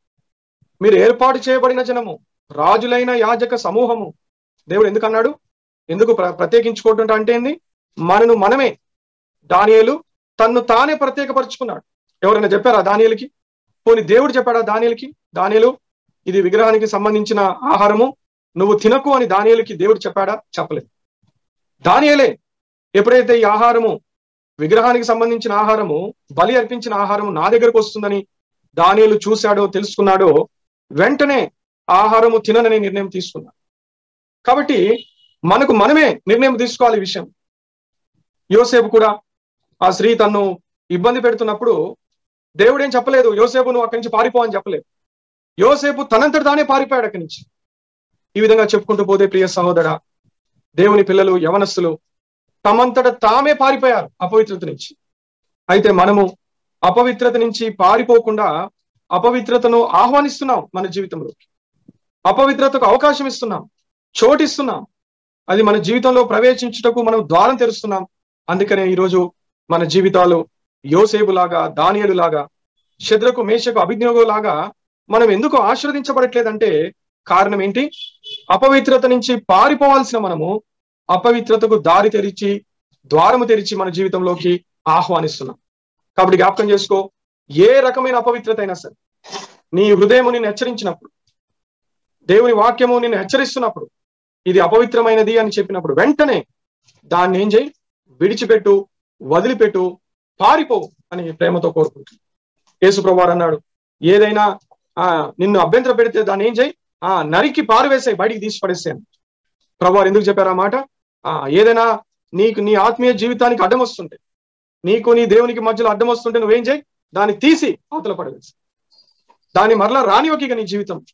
మీరు ఏర్పాటు చేయబడిన జనము రాజులైన యాజక సమూహము. దేవుడు ఎందుకు అన్నాడు? ఎందుకు ప్రత్యేకించుకోవటం అంటే ఏంది? మనను మనమే దానియలు తన్ను తానే ప్రత్యేకపరుచుకున్నాడు. ఎవరైనా చెప్పారా దానియలకి? పోని దేవుడు చెప్పాడా దానియలకి? దానియలు ఇది విగ్రహానికి సంబంధించిన ఆహారము నువ్వు తినకు అని దానియలకి దేవుడు చెప్పాడా? చెప్పలేదు. దానియలే ఎప్పుడైతే ఈ ఆహారము విగ్రహానికి సంబంధించిన ఆహారము బలి అర్పించిన ఆహారము నా దగ్గరకు వస్తుందని దానియలు చూశాడో తెలుసుకున్నాడో వెంటనే ఆహారము తిననని నిర్ణయం తీసుకున్నాడు. కాబట్టి మనకు మనమే నిర్ణయం తీసుకోవాలి ఈ విషయం. యోసేపు కూడా ఆ స్త్రీ తన్ను ఇబ్బంది పెడుతున్నప్పుడు దేవుడు ఏం చెప్పలేదు యోసేపు నువ్వు అక్కడి నుంచి పారిపో అని చెప్పలేదు. యోసేపు తనంతటి తానే పారిపోయాడు అక్కడి నుంచి. ఈ విధంగా చెప్పుకుంటూ పోతే ప్రియ సహోదర దేవుని పిల్లలు యవనస్సులు తమంతట తామే పారిపోయారు అపవిత్రత నుంచి. అయితే మనము అపవిత్రత నుంచి పారిపోకుండా అపవిత్రతను ఆహ్వానిస్తున్నాం మన జీవితంలో. అపవిత్రతకు అవకాశం ఇస్తున్నాం చోటిస్తున్నాం అది మన జీవితంలో ప్రవేశించుటకు మనం ద్వారం తెరుస్తున్నాం. అందుకనే ఈరోజు మన జీవితాలు యోసేపులాగా లాగా లాగా శద్రకు మేషకు అభిజ్ఞోగం లాగా మనం ఎందుకు ఆశీర్వదించబడట్లేదంటే కారణం ఏంటి? అపవిత్రత నుంచి పారిపోవాల్సిన మనము అపవిత్రతకు దారి తెరిచి ద్వారము తెరిచి మన జీవితంలోకి ఆహ్వానిస్తున్నాం. కాబట్టి జ్ఞాపకం చేసుకో ఏ రకమైన అపవిత్రత అయినా సరే నీ హృదయము నిన్ను హెచ్చరించినప్పుడు దేవుని వాక్యము నిన్ను హెచ్చరిస్తున్నప్పుడు ఇది అపవిత్రమైనది అని చెప్పినప్పుడు వెంటనే దాన్ని ఏం చేయి? విడిచిపెట్టు వదిలిపెట్టు పారిపో అని ప్రేమతో కోరుకుంటుంది యేసుప్రభువారు అన్నాడు ఏదైనా ఆ నిన్ను అభ్యంతర పెడితే దాన్ని ఏం చేయి? ఆ నరికి పారవేసాయి బయటికి తీసి పడేసాను ప్రభువారు ఎందుకు చెప్పారు ఆ మాట? ఆ ఏదైనా నీకు నీ ఆత్మీయ జీవితానికి అడ్డం వస్తుంటే నీకు నీ దేవునికి మధ్యలో అడ్డం వస్తుంటే నువ్వేం చేయి? దాన్ని తీసి అవతల పడవేసి. దాన్ని మరలా రానివ్వకి నీ జీవితం.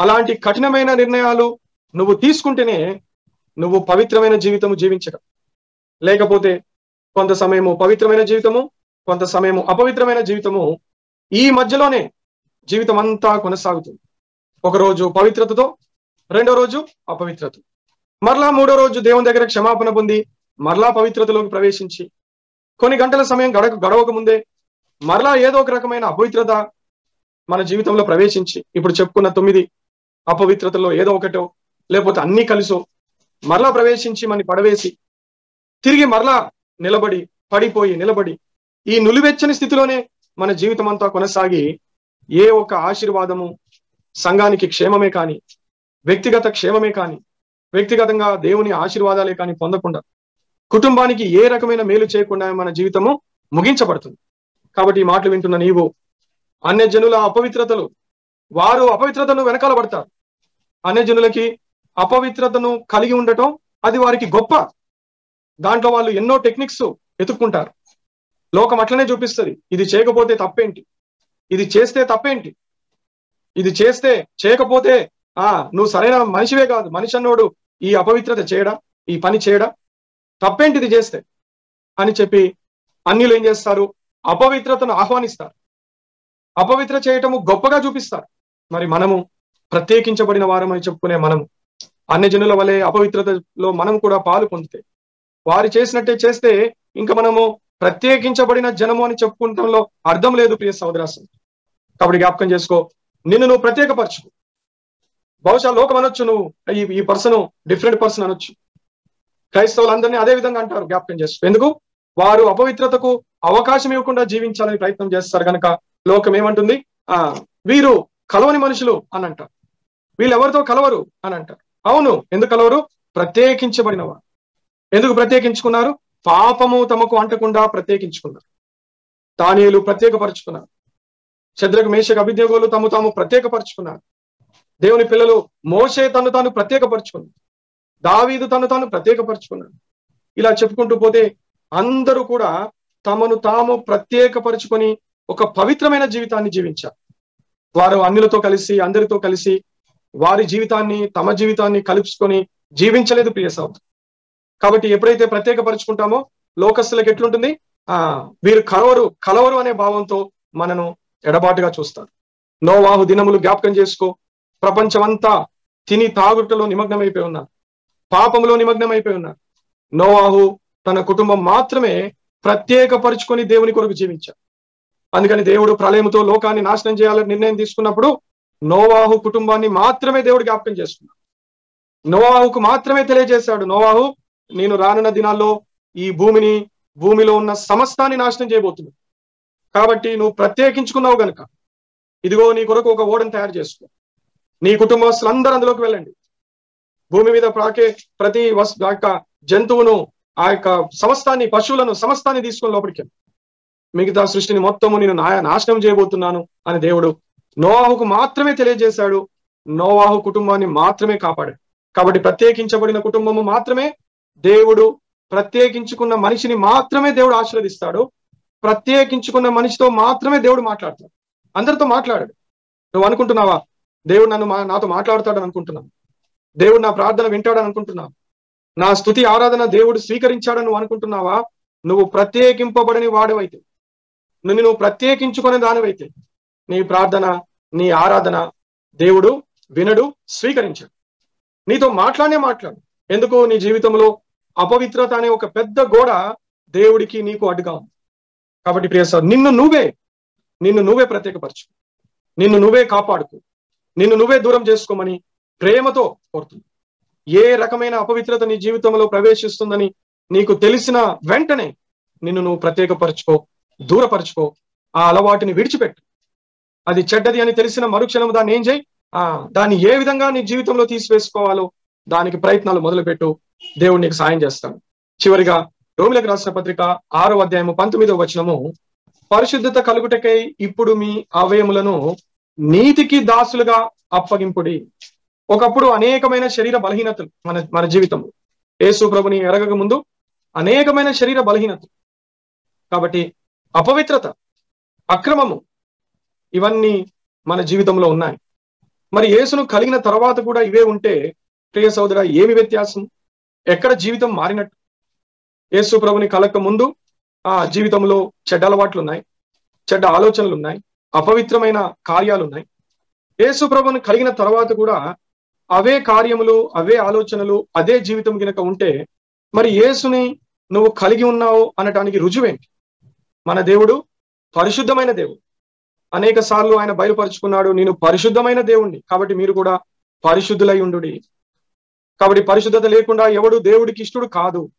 అలాంటి కఠినమైన నిర్ణయాలు నువ్వు తీసుకుంటేనే నువ్వు పవిత్రమైన జీవితము జీవించడం లేకపోతే కొంత సమయము పవిత్రమైన జీవితము కొంత సమయము అపవిత్రమైన జీవితము ఈ మధ్యలోనే జీవితం అంతా కొనసాగుతుంది. ఒక రోజు పవిత్రతతో రెండో రోజు అపవిత్రత. మరలా మూడో రోజు దేవుని దగ్గర క్షమాపణ పొంది మరలా పవిత్రతలోకి ప్రవేశించి కొన్ని గంటల సమయం గడక గడవక ముందే మరలా ఏదో ఒక రకమైన అపవిత్రత మన జీవితంలో ప్రవేశించి ఇప్పుడు చెప్పుకున్న తొమ్మిది అపవిత్రతలో ఏదో ఒకటో లేకపోతే అన్ని కలిసో మరలా ప్రవేశించి మన పడవేసి తిరిగి మరలా నిలబడి పడిపోయి నిలబడి ఈ నులివెచ్చని స్థితిలోనే మన జీవితం అంతా కొనసాగి ఏ ఒక్క ఆశీర్వాదము సంఘానికి క్షేమమే కాని వ్యక్తిగత క్షేమమే కాని వ్యక్తిగతంగా దేవుని ఆశీర్వాదాలే కాని పొందకుండా కుటుంబానికి ఏ రకమైన మేలు చేయకుండా మన జీవితము ముగించబడుతుంది. కాబట్టి ఈ మాటలు వింటున్న నీవు అన్య జనుల అపవిత్రతలు వారు అపవిత్రతను వెనకాల పడతారు. అన్య జనులకి అపవిత్రతను కలిగి ఉండటం అది వారికి గొప్ప. దాంట్లో వాళ్ళు ఎన్నో టెక్నిక్స్ ఎత్తుక్కుంటారు లోకం అట్లనే చూపిస్తుంది. ఇది చేయకపోతే తప్పేంటి? ఇది చేస్తే తప్పేంటి? ఇది చేస్తే చేయకపోతే ఆ నువ్వు సరైన మనిషివే కాదు. మనిషి అన్నోడు ఈ అపవిత్రత చేయడా ఈ పని చేయడా తప్పేంటి ఇది చేస్తే? అని చెప్పి అన్నిలు ఏం చేస్తారు? అపవిత్రతను ఆహ్వానిస్తారు. అపవిత్ర చేయటము గొప్పగా చూపిస్తారు. మరి మనము ప్రత్యేకించబడిన వారం అని చెప్పుకునే మనము అన్ని జనుల వలె అపవిత్రతలో మనం కూడా పాలు పొందితే వారు చేసినట్టే చేస్తే ఇంకా మనము ప్రత్యేకించబడిన జనము అని చెప్పుకుంటంలో అర్థం లేదు ప్రియ సోదరాసం కాబట్టి జ్ఞాపకం చేసుకో నిన్ను నువ్వు ప్రత్యేకపరచు. బహుశా లోకం అనొచ్చు నువ్వు ఈ ఈ పర్సన్ డిఫరెంట్ పర్సన్ అనొచ్చు. క్రైస్తవులందరినీ అదే విధంగా అంటారు జ్ఞాపకం చేస్తూ ఎందుకు? వారు అపవిత్రతకు అవకాశం ఇవ్వకుండా జీవించాలని ప్రయత్నం చేస్తారు కనుక లోకం ఏమంటుంది? ఆ వీరు కలవని మనుషులు అని అంటారు. వీళ్ళు ఎవరితో కలవరు అని అంటారు. అవును ఎందుకు కలవరు? ప్రత్యేకించబడిన వారు ఎందుకు ప్రత్యేకించుకున్నారు? పాపము తమకు అంటకుండా ప్రత్యేకించుకున్నారు. తానీయులు ప్రత్యేకపరుచుకున్నారు. శద్రకు మేషకు అభిద్యోగులు తమ తాము ప్రత్యేకపరుచుకున్నారు. దేవుని పిల్లలు మోసే తను తాను ప్రత్యేకపరుచుకున్నారు. దావీదు తను తాను ప్రత్యేకపరుచుకున్నాడు ఇలా చెప్పుకుంటూ పోతే అందరూ కూడా తమను తాము ప్రత్యేకపరుచుకొని ఒక పవిత్రమైన జీవితాన్ని జీవించారు. వారు అన్నిలతో కలిసి అందరితో కలిసి వారి జీవితాన్ని తమ జీవితాన్ని కలుపుకొని జీవించలేదు ప్రియ సౌత్ కాబట్టి ఎప్పుడైతే ప్రత్యేకపరుచుకుంటామో లోకస్తులకు ఎట్లుంటుంది? ఆ వీరు కలవరు కలవరు అనే భావంతో మనను ఎడబాటుగా చూస్తారు నోవాహు దినములు జ్ఞాపకం చేసుకో. ప్రపంచమంతా తిని తాగుటలో నిమగ్నమైపోయి ఉన్నారు పాపంలో నిమగ్నమైపోయి ఉన్నారు నోవాహు తన కుటుంబం మాత్రమే ప్రత్యేకపరుచుకొని దేవుని కొరకు జీవించారు అందుకని దేవుడు ప్రళయముతో లోకాన్ని నాశనం చేయాలని నిర్ణయం తీసుకున్నప్పుడు నోవాహు కుటుంబాన్ని మాత్రమే దేవుడు జ్ఞాపకం చేసుకున్నాడు. నోవాహుకు మాత్రమే తెలియజేశాడు నోవాహు నేను రానున్న దినాల్లో ఈ భూమిని భూమిలో ఉన్న సమస్తాన్ని నాశనం చేయబోతున్నాను. కాబట్టి నువ్వు ప్రత్యేకించుకున్నావు గనుక. ఇదిగో నీ కొరకు ఒక ఓడను తయారు చేసుకో. నీ కుటుంబస్తులందరూ అందులోకి వెళ్ళండి. భూమి మీద ప్రాకే ప్రతి వస్ ఆ యొక్క జంతువును ఆ యొక్క సమస్తాన్ని పశువులను సమస్తాన్ని తీసుకుని లోపలికి మిగతా సృష్టిని మొత్తము నేను నా నాశనం చేయబోతున్నాను అని దేవుడు నోవాహుకు మాత్రమే తెలియజేశాడు. నోవాహు కుటుంబాన్ని మాత్రమే కాపాడాడు. కాబట్టి ప్రత్యేకించబడిన కుటుంబము మాత్రమే దేవుడు ప్రత్యేకించుకున్న మనిషిని మాత్రమే దేవుడు ఆశీర్వదిస్తాడు. ప్రత్యేకించుకున్న మనిషితో మాత్రమే దేవుడు మాట్లాడతాడు. అందరితో మాట్లాడాడు. నువ్వు అనుకుంటున్నావా? దేవుడు నన్ను మా- నాతో మాట్లాడతాడని అనుకుంటున్నావు. దేవుడు నా ప్రార్థన వింటాడని అనుకుంటున్నావు. నా స్థుతి ఆరాధన దేవుడు స్వీకరించాడని నువ్వు అనుకుంటున్నావా? నువ్వు ప్రత్యేకింపబడని వాడవైతే. నిన్ను నువ్వు ప్రత్యేకించుకునే దానివైతే. నీ ప్రార్థన నీ ఆరాధన దేవుడు వినడు స్వీకరించాడు. నీతో మాట్లాడే మాట్లాడు. ఎందుకు? నీ జీవితంలో అపవిత్రత అనే ఒక పెద్ద గోడ దేవుడికి నీకు అడ్డుగా ఉంది. కాబట్టి ప్రియ సార్ నిన్ను నువ్వే నిన్ను నువ్వే ప్రత్యేకపరచు. నిన్ను నువ్వే కాపాడుకో నిన్ను నువ్వే దూరం చేసుకోమని ప్రేమతో కోరుతుంది ఏ రకమైన అపవిత్రత నీ జీవితంలో ప్రవేశిస్తుందని నీకు తెలిసిన వెంటనే నిన్ను నువ్వు ప్రత్యేకపరచుకో దూరపరచుకో. ఆ అలవాటుని విడిచిపెట్టు. అది చెడ్డది అని తెలిసిన మరుక్షణం దాన్ని ఏం చేయి? ఆ దాన్ని ఏ విధంగా నీ జీవితంలో తీసివేసుకోవాలో దానికి ప్రయత్నాలు మొదలుపెట్టు. దేవుడు నీకు సాయం చేస్తాడు. చివరిగా రోమిలకు రాసిన పత్రిక ఆరో అధ్యాయము పంతొమ్మిదో వచనము పరిశుద్ధత కలుగుటకై ఇప్పుడు మీ అవయములను నీతికి దాసులుగా అప్పగింపుడి. ఒకప్పుడు అనేకమైన శరీర బలహీనతలు మన మన జీవితం యేసు ప్రభుని ఎరగక ముందు అనేకమైన శరీర బలహీనత. కాబట్టి అపవిత్రత అక్రమము ఇవన్నీ మన జీవితంలో ఉన్నాయి. మరి యేసును కలిగిన తర్వాత కూడా ఇవే ఉంటే ప్రియ సోదర ఏమి వ్యత్యాసం? ఎక్కడ జీవితం మారినట్టు? యేసు ప్రభుని కలక ముందు ఆ జీవితంలో చెడ్డ అలవాట్లు ఉన్నాయి చెడ్డ ఆలోచనలు ఉన్నాయి అపవిత్రమైన కార్యాలు ఉన్నాయి యేసు ప్రభుని కలిగిన తర్వాత కూడా అవే కార్యములు అవే ఆలోచనలు అదే జీవితం గినక ఉంటే మరి యేసుని నువ్వు కలిగి ఉన్నావు అనటానికి రుజువేంటి? మన దేవుడు పరిశుద్ధమైన దేవుడు. అనేక సార్లు ఆయన బయలుపరుచుకున్నాడు నేను పరిశుద్ధమైన దేవుణ్ణి కాబట్టి మీరు కూడా పరిశుద్ధులై ఉండు కాబట్టి పరిశుద్ధత లేకుండా ఎవడు దేవుడికి ఇష్టడు కాదు.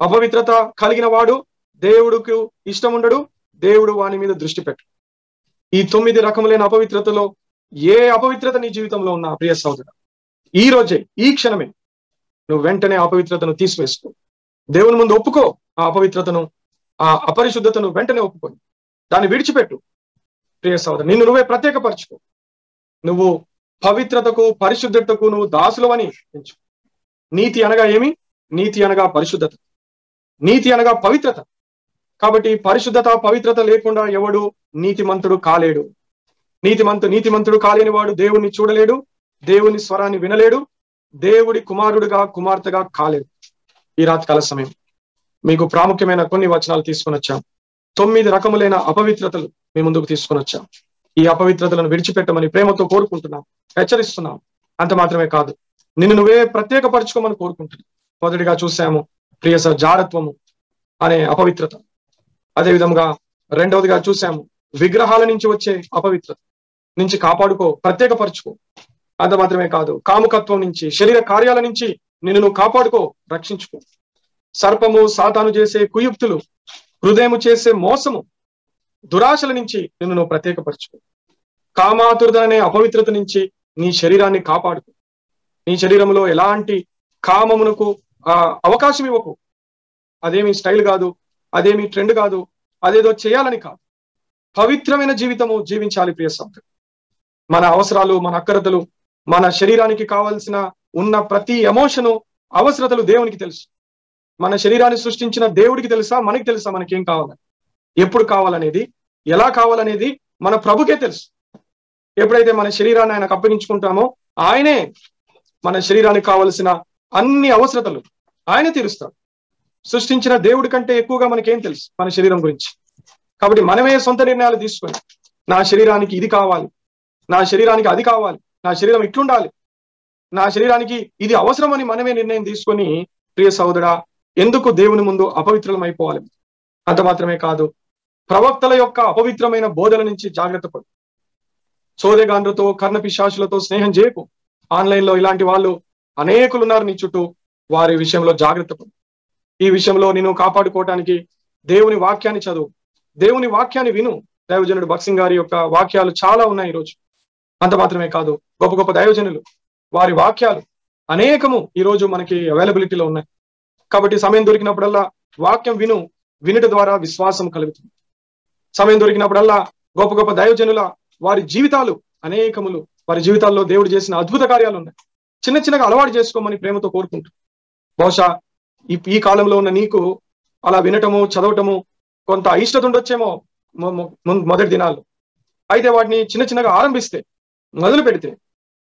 అపవిత్రత కలిగిన వాడు దేవుడుకు ఇష్టం ఉండడు దేవుడు వాని మీద దృష్టి పెట్టు ఈ తొమ్మిది రకములైన అపవిత్రతలో ఏ అపవిత్రత నీ జీవితంలో ఉన్నా ప్రియ సోదరు ఈ రోజే ఈ క్షణమే నువ్వు వెంటనే అపవిత్రతను తీసివేసుకో. దేవుని ముందు ఒప్పుకో ఆ అపవిత్రతను ఆ అపరిశుద్ధతను వెంటనే ఒప్పుకొని దాన్ని విడిచిపెట్టు. ప్రియ సోదరు నిన్ను నువ్వే ప్రత్యేకపరచుకో. నువ్వు పవిత్రతకు పరిశుద్ధతకు నువ్వు దాసులవని ఎంచు నీతి అనగా ఏమి? నీతి అనగా పరిశుద్ధత. నీతి అనగా పవిత్రత. కాబట్టి పరిశుద్ధత పవిత్రత లేకుండా ఎవడు నీతిమంతుడు కాలేడు. నీతిమంతు నీతిమంతుడు కాలేని వాడు దేవుణ్ణి చూడలేడు దేవుని స్వరాన్ని వినలేడు దేవుడి కుమారుడుగా కుమార్తెగా కాలేడు. ఈ రాత్రికాల సమయం. మీకు ప్రాముఖ్యమైన కొన్ని వచనాలు తీసుకొని వచ్చాం. తొమ్మిది రకములైన అపవిత్రతలు మీ ముందుకు తీసుకొని వచ్చాం. ఈ అపవిత్రతలను విడిచిపెట్టమని ప్రేమతో కోరుకుంటున్నాం. హెచ్చరిస్తున్నాం. అంత మాత్రమే కాదు. నిన్ను నువ్వే ప్రత్యేకపరచుకోమని కోరుకుంటున్నాం. మొదటిగా చూసాము ప్రియ జారత్వము అనే అపవిత్రత. అదే విధంగా రెండవదిగా చూసాము విగ్రహాల నుంచి వచ్చే అపవిత్రత. నుంచి కాపాడుకో ప్రత్యేకపరచుకో. అంత మాత్రమే కాదు కాముకత్వం నుంచి శరీర కార్యాల నుంచి నిన్ను నువ్వు కాపాడుకో రక్షించుకో. సర్పము సాతాను చేసే కుయుక్తులు హృదయము చేసే మోసము దురాశల నుంచి నిన్ను నువ్వు ప్రత్యేకపరచుకో. కామాతురత అనే అపవిత్రత నుంచి నీ శరీరాన్ని కాపాడుకో. నీ శరీరంలో ఎలాంటి కామమునకు అవకాశం ఇవ్వకు. అదేమి స్టైల్ కాదు అదేమి ట్రెండ్ కాదు అదేదో చేయాలని కాదు. పవిత్రమైన జీవితము జీవించాలి ప్రియ సోదరు మన అవసరాలు మన అక్కరతలు మన శరీరానికి కావలసిన ఉన్న ప్రతి ఎమోషను అవసరతలు దేవునికి తెలుసు. మన శరీరాన్ని సృష్టించిన దేవుడికి తెలుసా? మనకి తెలుసా? మనకేం కావాలని? ఎప్పుడు కావాలనేది? ఎలా కావాలనేది? మన ప్రభుకే తెలుసు. ఎప్పుడైతే మన శరీరాన్ని ఆయనకు అప్పగించుకుంటామో ఆయనే మన శరీరానికి కావలసిన అన్ని అవసరతలు ఆయన తీరుస్తాడు సృష్టించిన దేవుడి కంటే ఎక్కువగా మనకేం తెలుసు? మన శరీరం గురించి. కాబట్టి మనమే సొంత నిర్ణయాలు తీసుకొని నా శరీరానికి ఇది కావాలి నా శరీరానికి అది కావాలి నా శరీరం ఇట్లుండాలి నా శరీరానికి ఇది అవసరమని మనమే నిర్ణయం తీసుకొని ప్రియ సహోదరా ఎందుకు దేవుని ముందు అపవిత్రం అయిపోవాలి అంత మాత్రమే కాదు ప్రవక్తల యొక్క అపవిత్రమైన బోధల నుంచి జాగ్రత్త పడు. సోదెగాండ్రతో కర్ణ స్నేహం చేయకు. ఆన్లైన్లో ఇలాంటి వాళ్ళు అనేకులు ఉన్నారు నీ చుట్టూ. వారి విషయంలో జాగ్రత్త ఈ విషయంలో నేను కాపాడుకోవటానికి దేవుని వాక్యాన్ని చదువు. దేవుని వాక్యాన్ని విను. దైవజనుడు భక్సింగ్ గారి యొక్క వాక్యాలు చాలా ఉన్నాయి ఈరోజు. అంత మాత్రమే కాదు గొప్ప గొప్ప దైవజనులు వారి వాక్యాలు అనేకము ఈరోజు మనకి అవైలబిలిటీలో ఉన్నాయి. కాబట్టి సమయం దొరికినప్పుడల్లా వాక్యం విను వినుట ద్వారా విశ్వాసం కలుగుతుంది. సమయం దొరికినప్పుడల్లా గొప్ప గొప్ప దైవజనుల వారి జీవితాలు అనేకములు వారి జీవితాల్లో దేవుడు చేసిన అద్భుత కార్యాలు ఉన్నాయి. చిన్న చిన్నగా అలవాటు చేసుకోమని ప్రేమతో కోరుకుంటూ బహుశా ఈ ఈ కాలంలో ఉన్న నీకు అలా వినటము చదవటము కొంత అయిష్టత ఉండొచ్చేమో మొదటి దినాల్లో. అయితే వాటిని చిన్న చిన్నగా ఆరంభిస్తే మొదలు పెడితే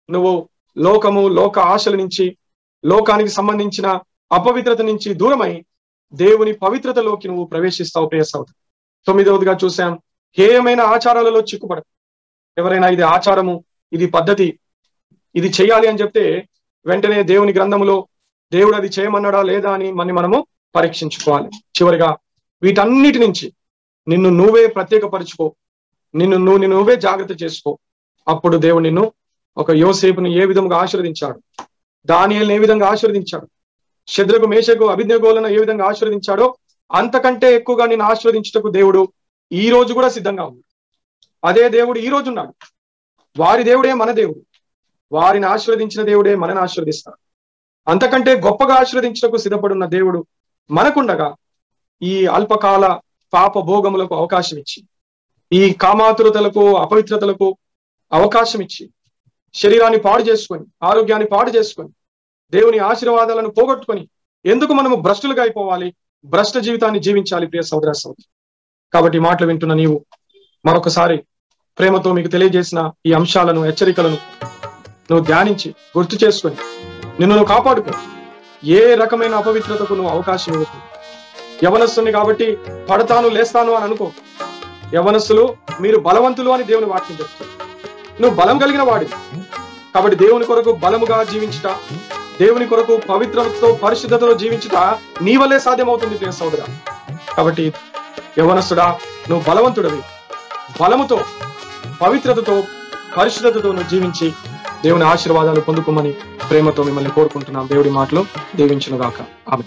నువ్వు లోకము లోక ఆశల నుంచి లోకానికి సంబంధించిన అపవిత్రత నుంచి దూరమై దేవుని పవిత్రతలోకి నువ్వు ప్రవేశిస్తావు ప్రేయస్తావు. తొమ్మిదవదిగా చూసాం హేయమైన ఆచారాలలో చిక్కుపడ ఎవరైనా ఇది ఆచారము ఇది పద్ధతి ఇది చేయాలి అని చెప్తే వెంటనే దేవుని గ్రంథములో దేవుడు అది చేయమన్నాడా లేదా అని మన మనము పరీక్షించుకోవాలి. చివరిగా వీటన్నిటి నుంచి నిన్ను నువ్వే ప్రత్యేకపరుచుకో. నిన్ను నువ్వు నిన్ను నువ్వే జాగ్రత్త చేసుకో. అప్పుడు దేవుడు నిన్ను ఒక యోసేపును ఏ విధంగా ఆశీర్వదించాడు? దానియల్ని ఏ విధంగా ఆశీర్వదించాడు? శద్రకు మేషకు అభిజ్ఞగోలను ఏ విధంగా ఆశీర్వదించాడో అంతకంటే ఎక్కువగా నేను ఆశీర్వదించటకు దేవుడు ఈ రోజు కూడా సిద్ధంగా ఉన్నాడు. అదే దేవుడు ఈ రోజు ఉన్నాడు. వారి దేవుడే మన దేవుడు. వారిని ఆశీర్వదించిన దేవుడే మనని ఆశీర్వదిస్తాడు. అంతకంటే గొప్పగా ఆశీర్వదించటకు సిద్ధపడున్న దేవుడు మనకుండగా ఈ అల్పకాల పాప భోగములకు అవకాశం ఇచ్చి ఈ కామాతురతలకు అపవిత్రతలకు అవకాశం ఇచ్చి శరీరాన్ని పాడు చేసుకొని ఆరోగ్యాన్ని పాడు చేసుకొని దేవుని ఆశీర్వాదాలను పోగొట్టుకొని ఎందుకు మనము భ్రష్టులుగా అయిపోవాలి? భ్రష్ట జీవితాన్ని జీవించాలి ప్రియ సోదర సోదరి. కాబట్టి మాటలు వింటున్న నీవు మరొకసారి ప్రేమతో మీకు తెలియజేసిన ఈ అంశాలను హెచ్చరికలను నువ్వు ధ్యానించి గుర్తు చేసుకొని నిన్ను నువ్వు కాపాడుకో. ఏ రకమైన అపవిత్రతకు నువ్వు అవకాశం ఇవ్వకు. యవనస్తుని కాబట్టి పడతాను లేస్తాను అని అనుకో. యవనస్తులు మీరు బలవంతులు అని దేవుని వాక్యం చెప్తారు నువ్వు బలం కలిగిన వాడి. కాబట్టి దేవుని కొరకు బలముగా జీవించుట దేవుని కొరకు పవిత్రతతో పరిశుద్ధతలో జీవించుట నీ వల్లే సాధ్యమవుతుంది ప్రియ సోదరా. కాబట్టి యవనస్తుడా నువ్వు బలవంతుడవి. బలముతో పవిత్రతతో పరిశుద్ధతతో నువ్వు జీవించి దేవుని ఆశీర్వాదాలు పొందుకోమని ప్రేమతో మిమ్మల్ని కోరుకుంటున్నాం. దేవుడి మాటలు దీవించును గాక ఆమె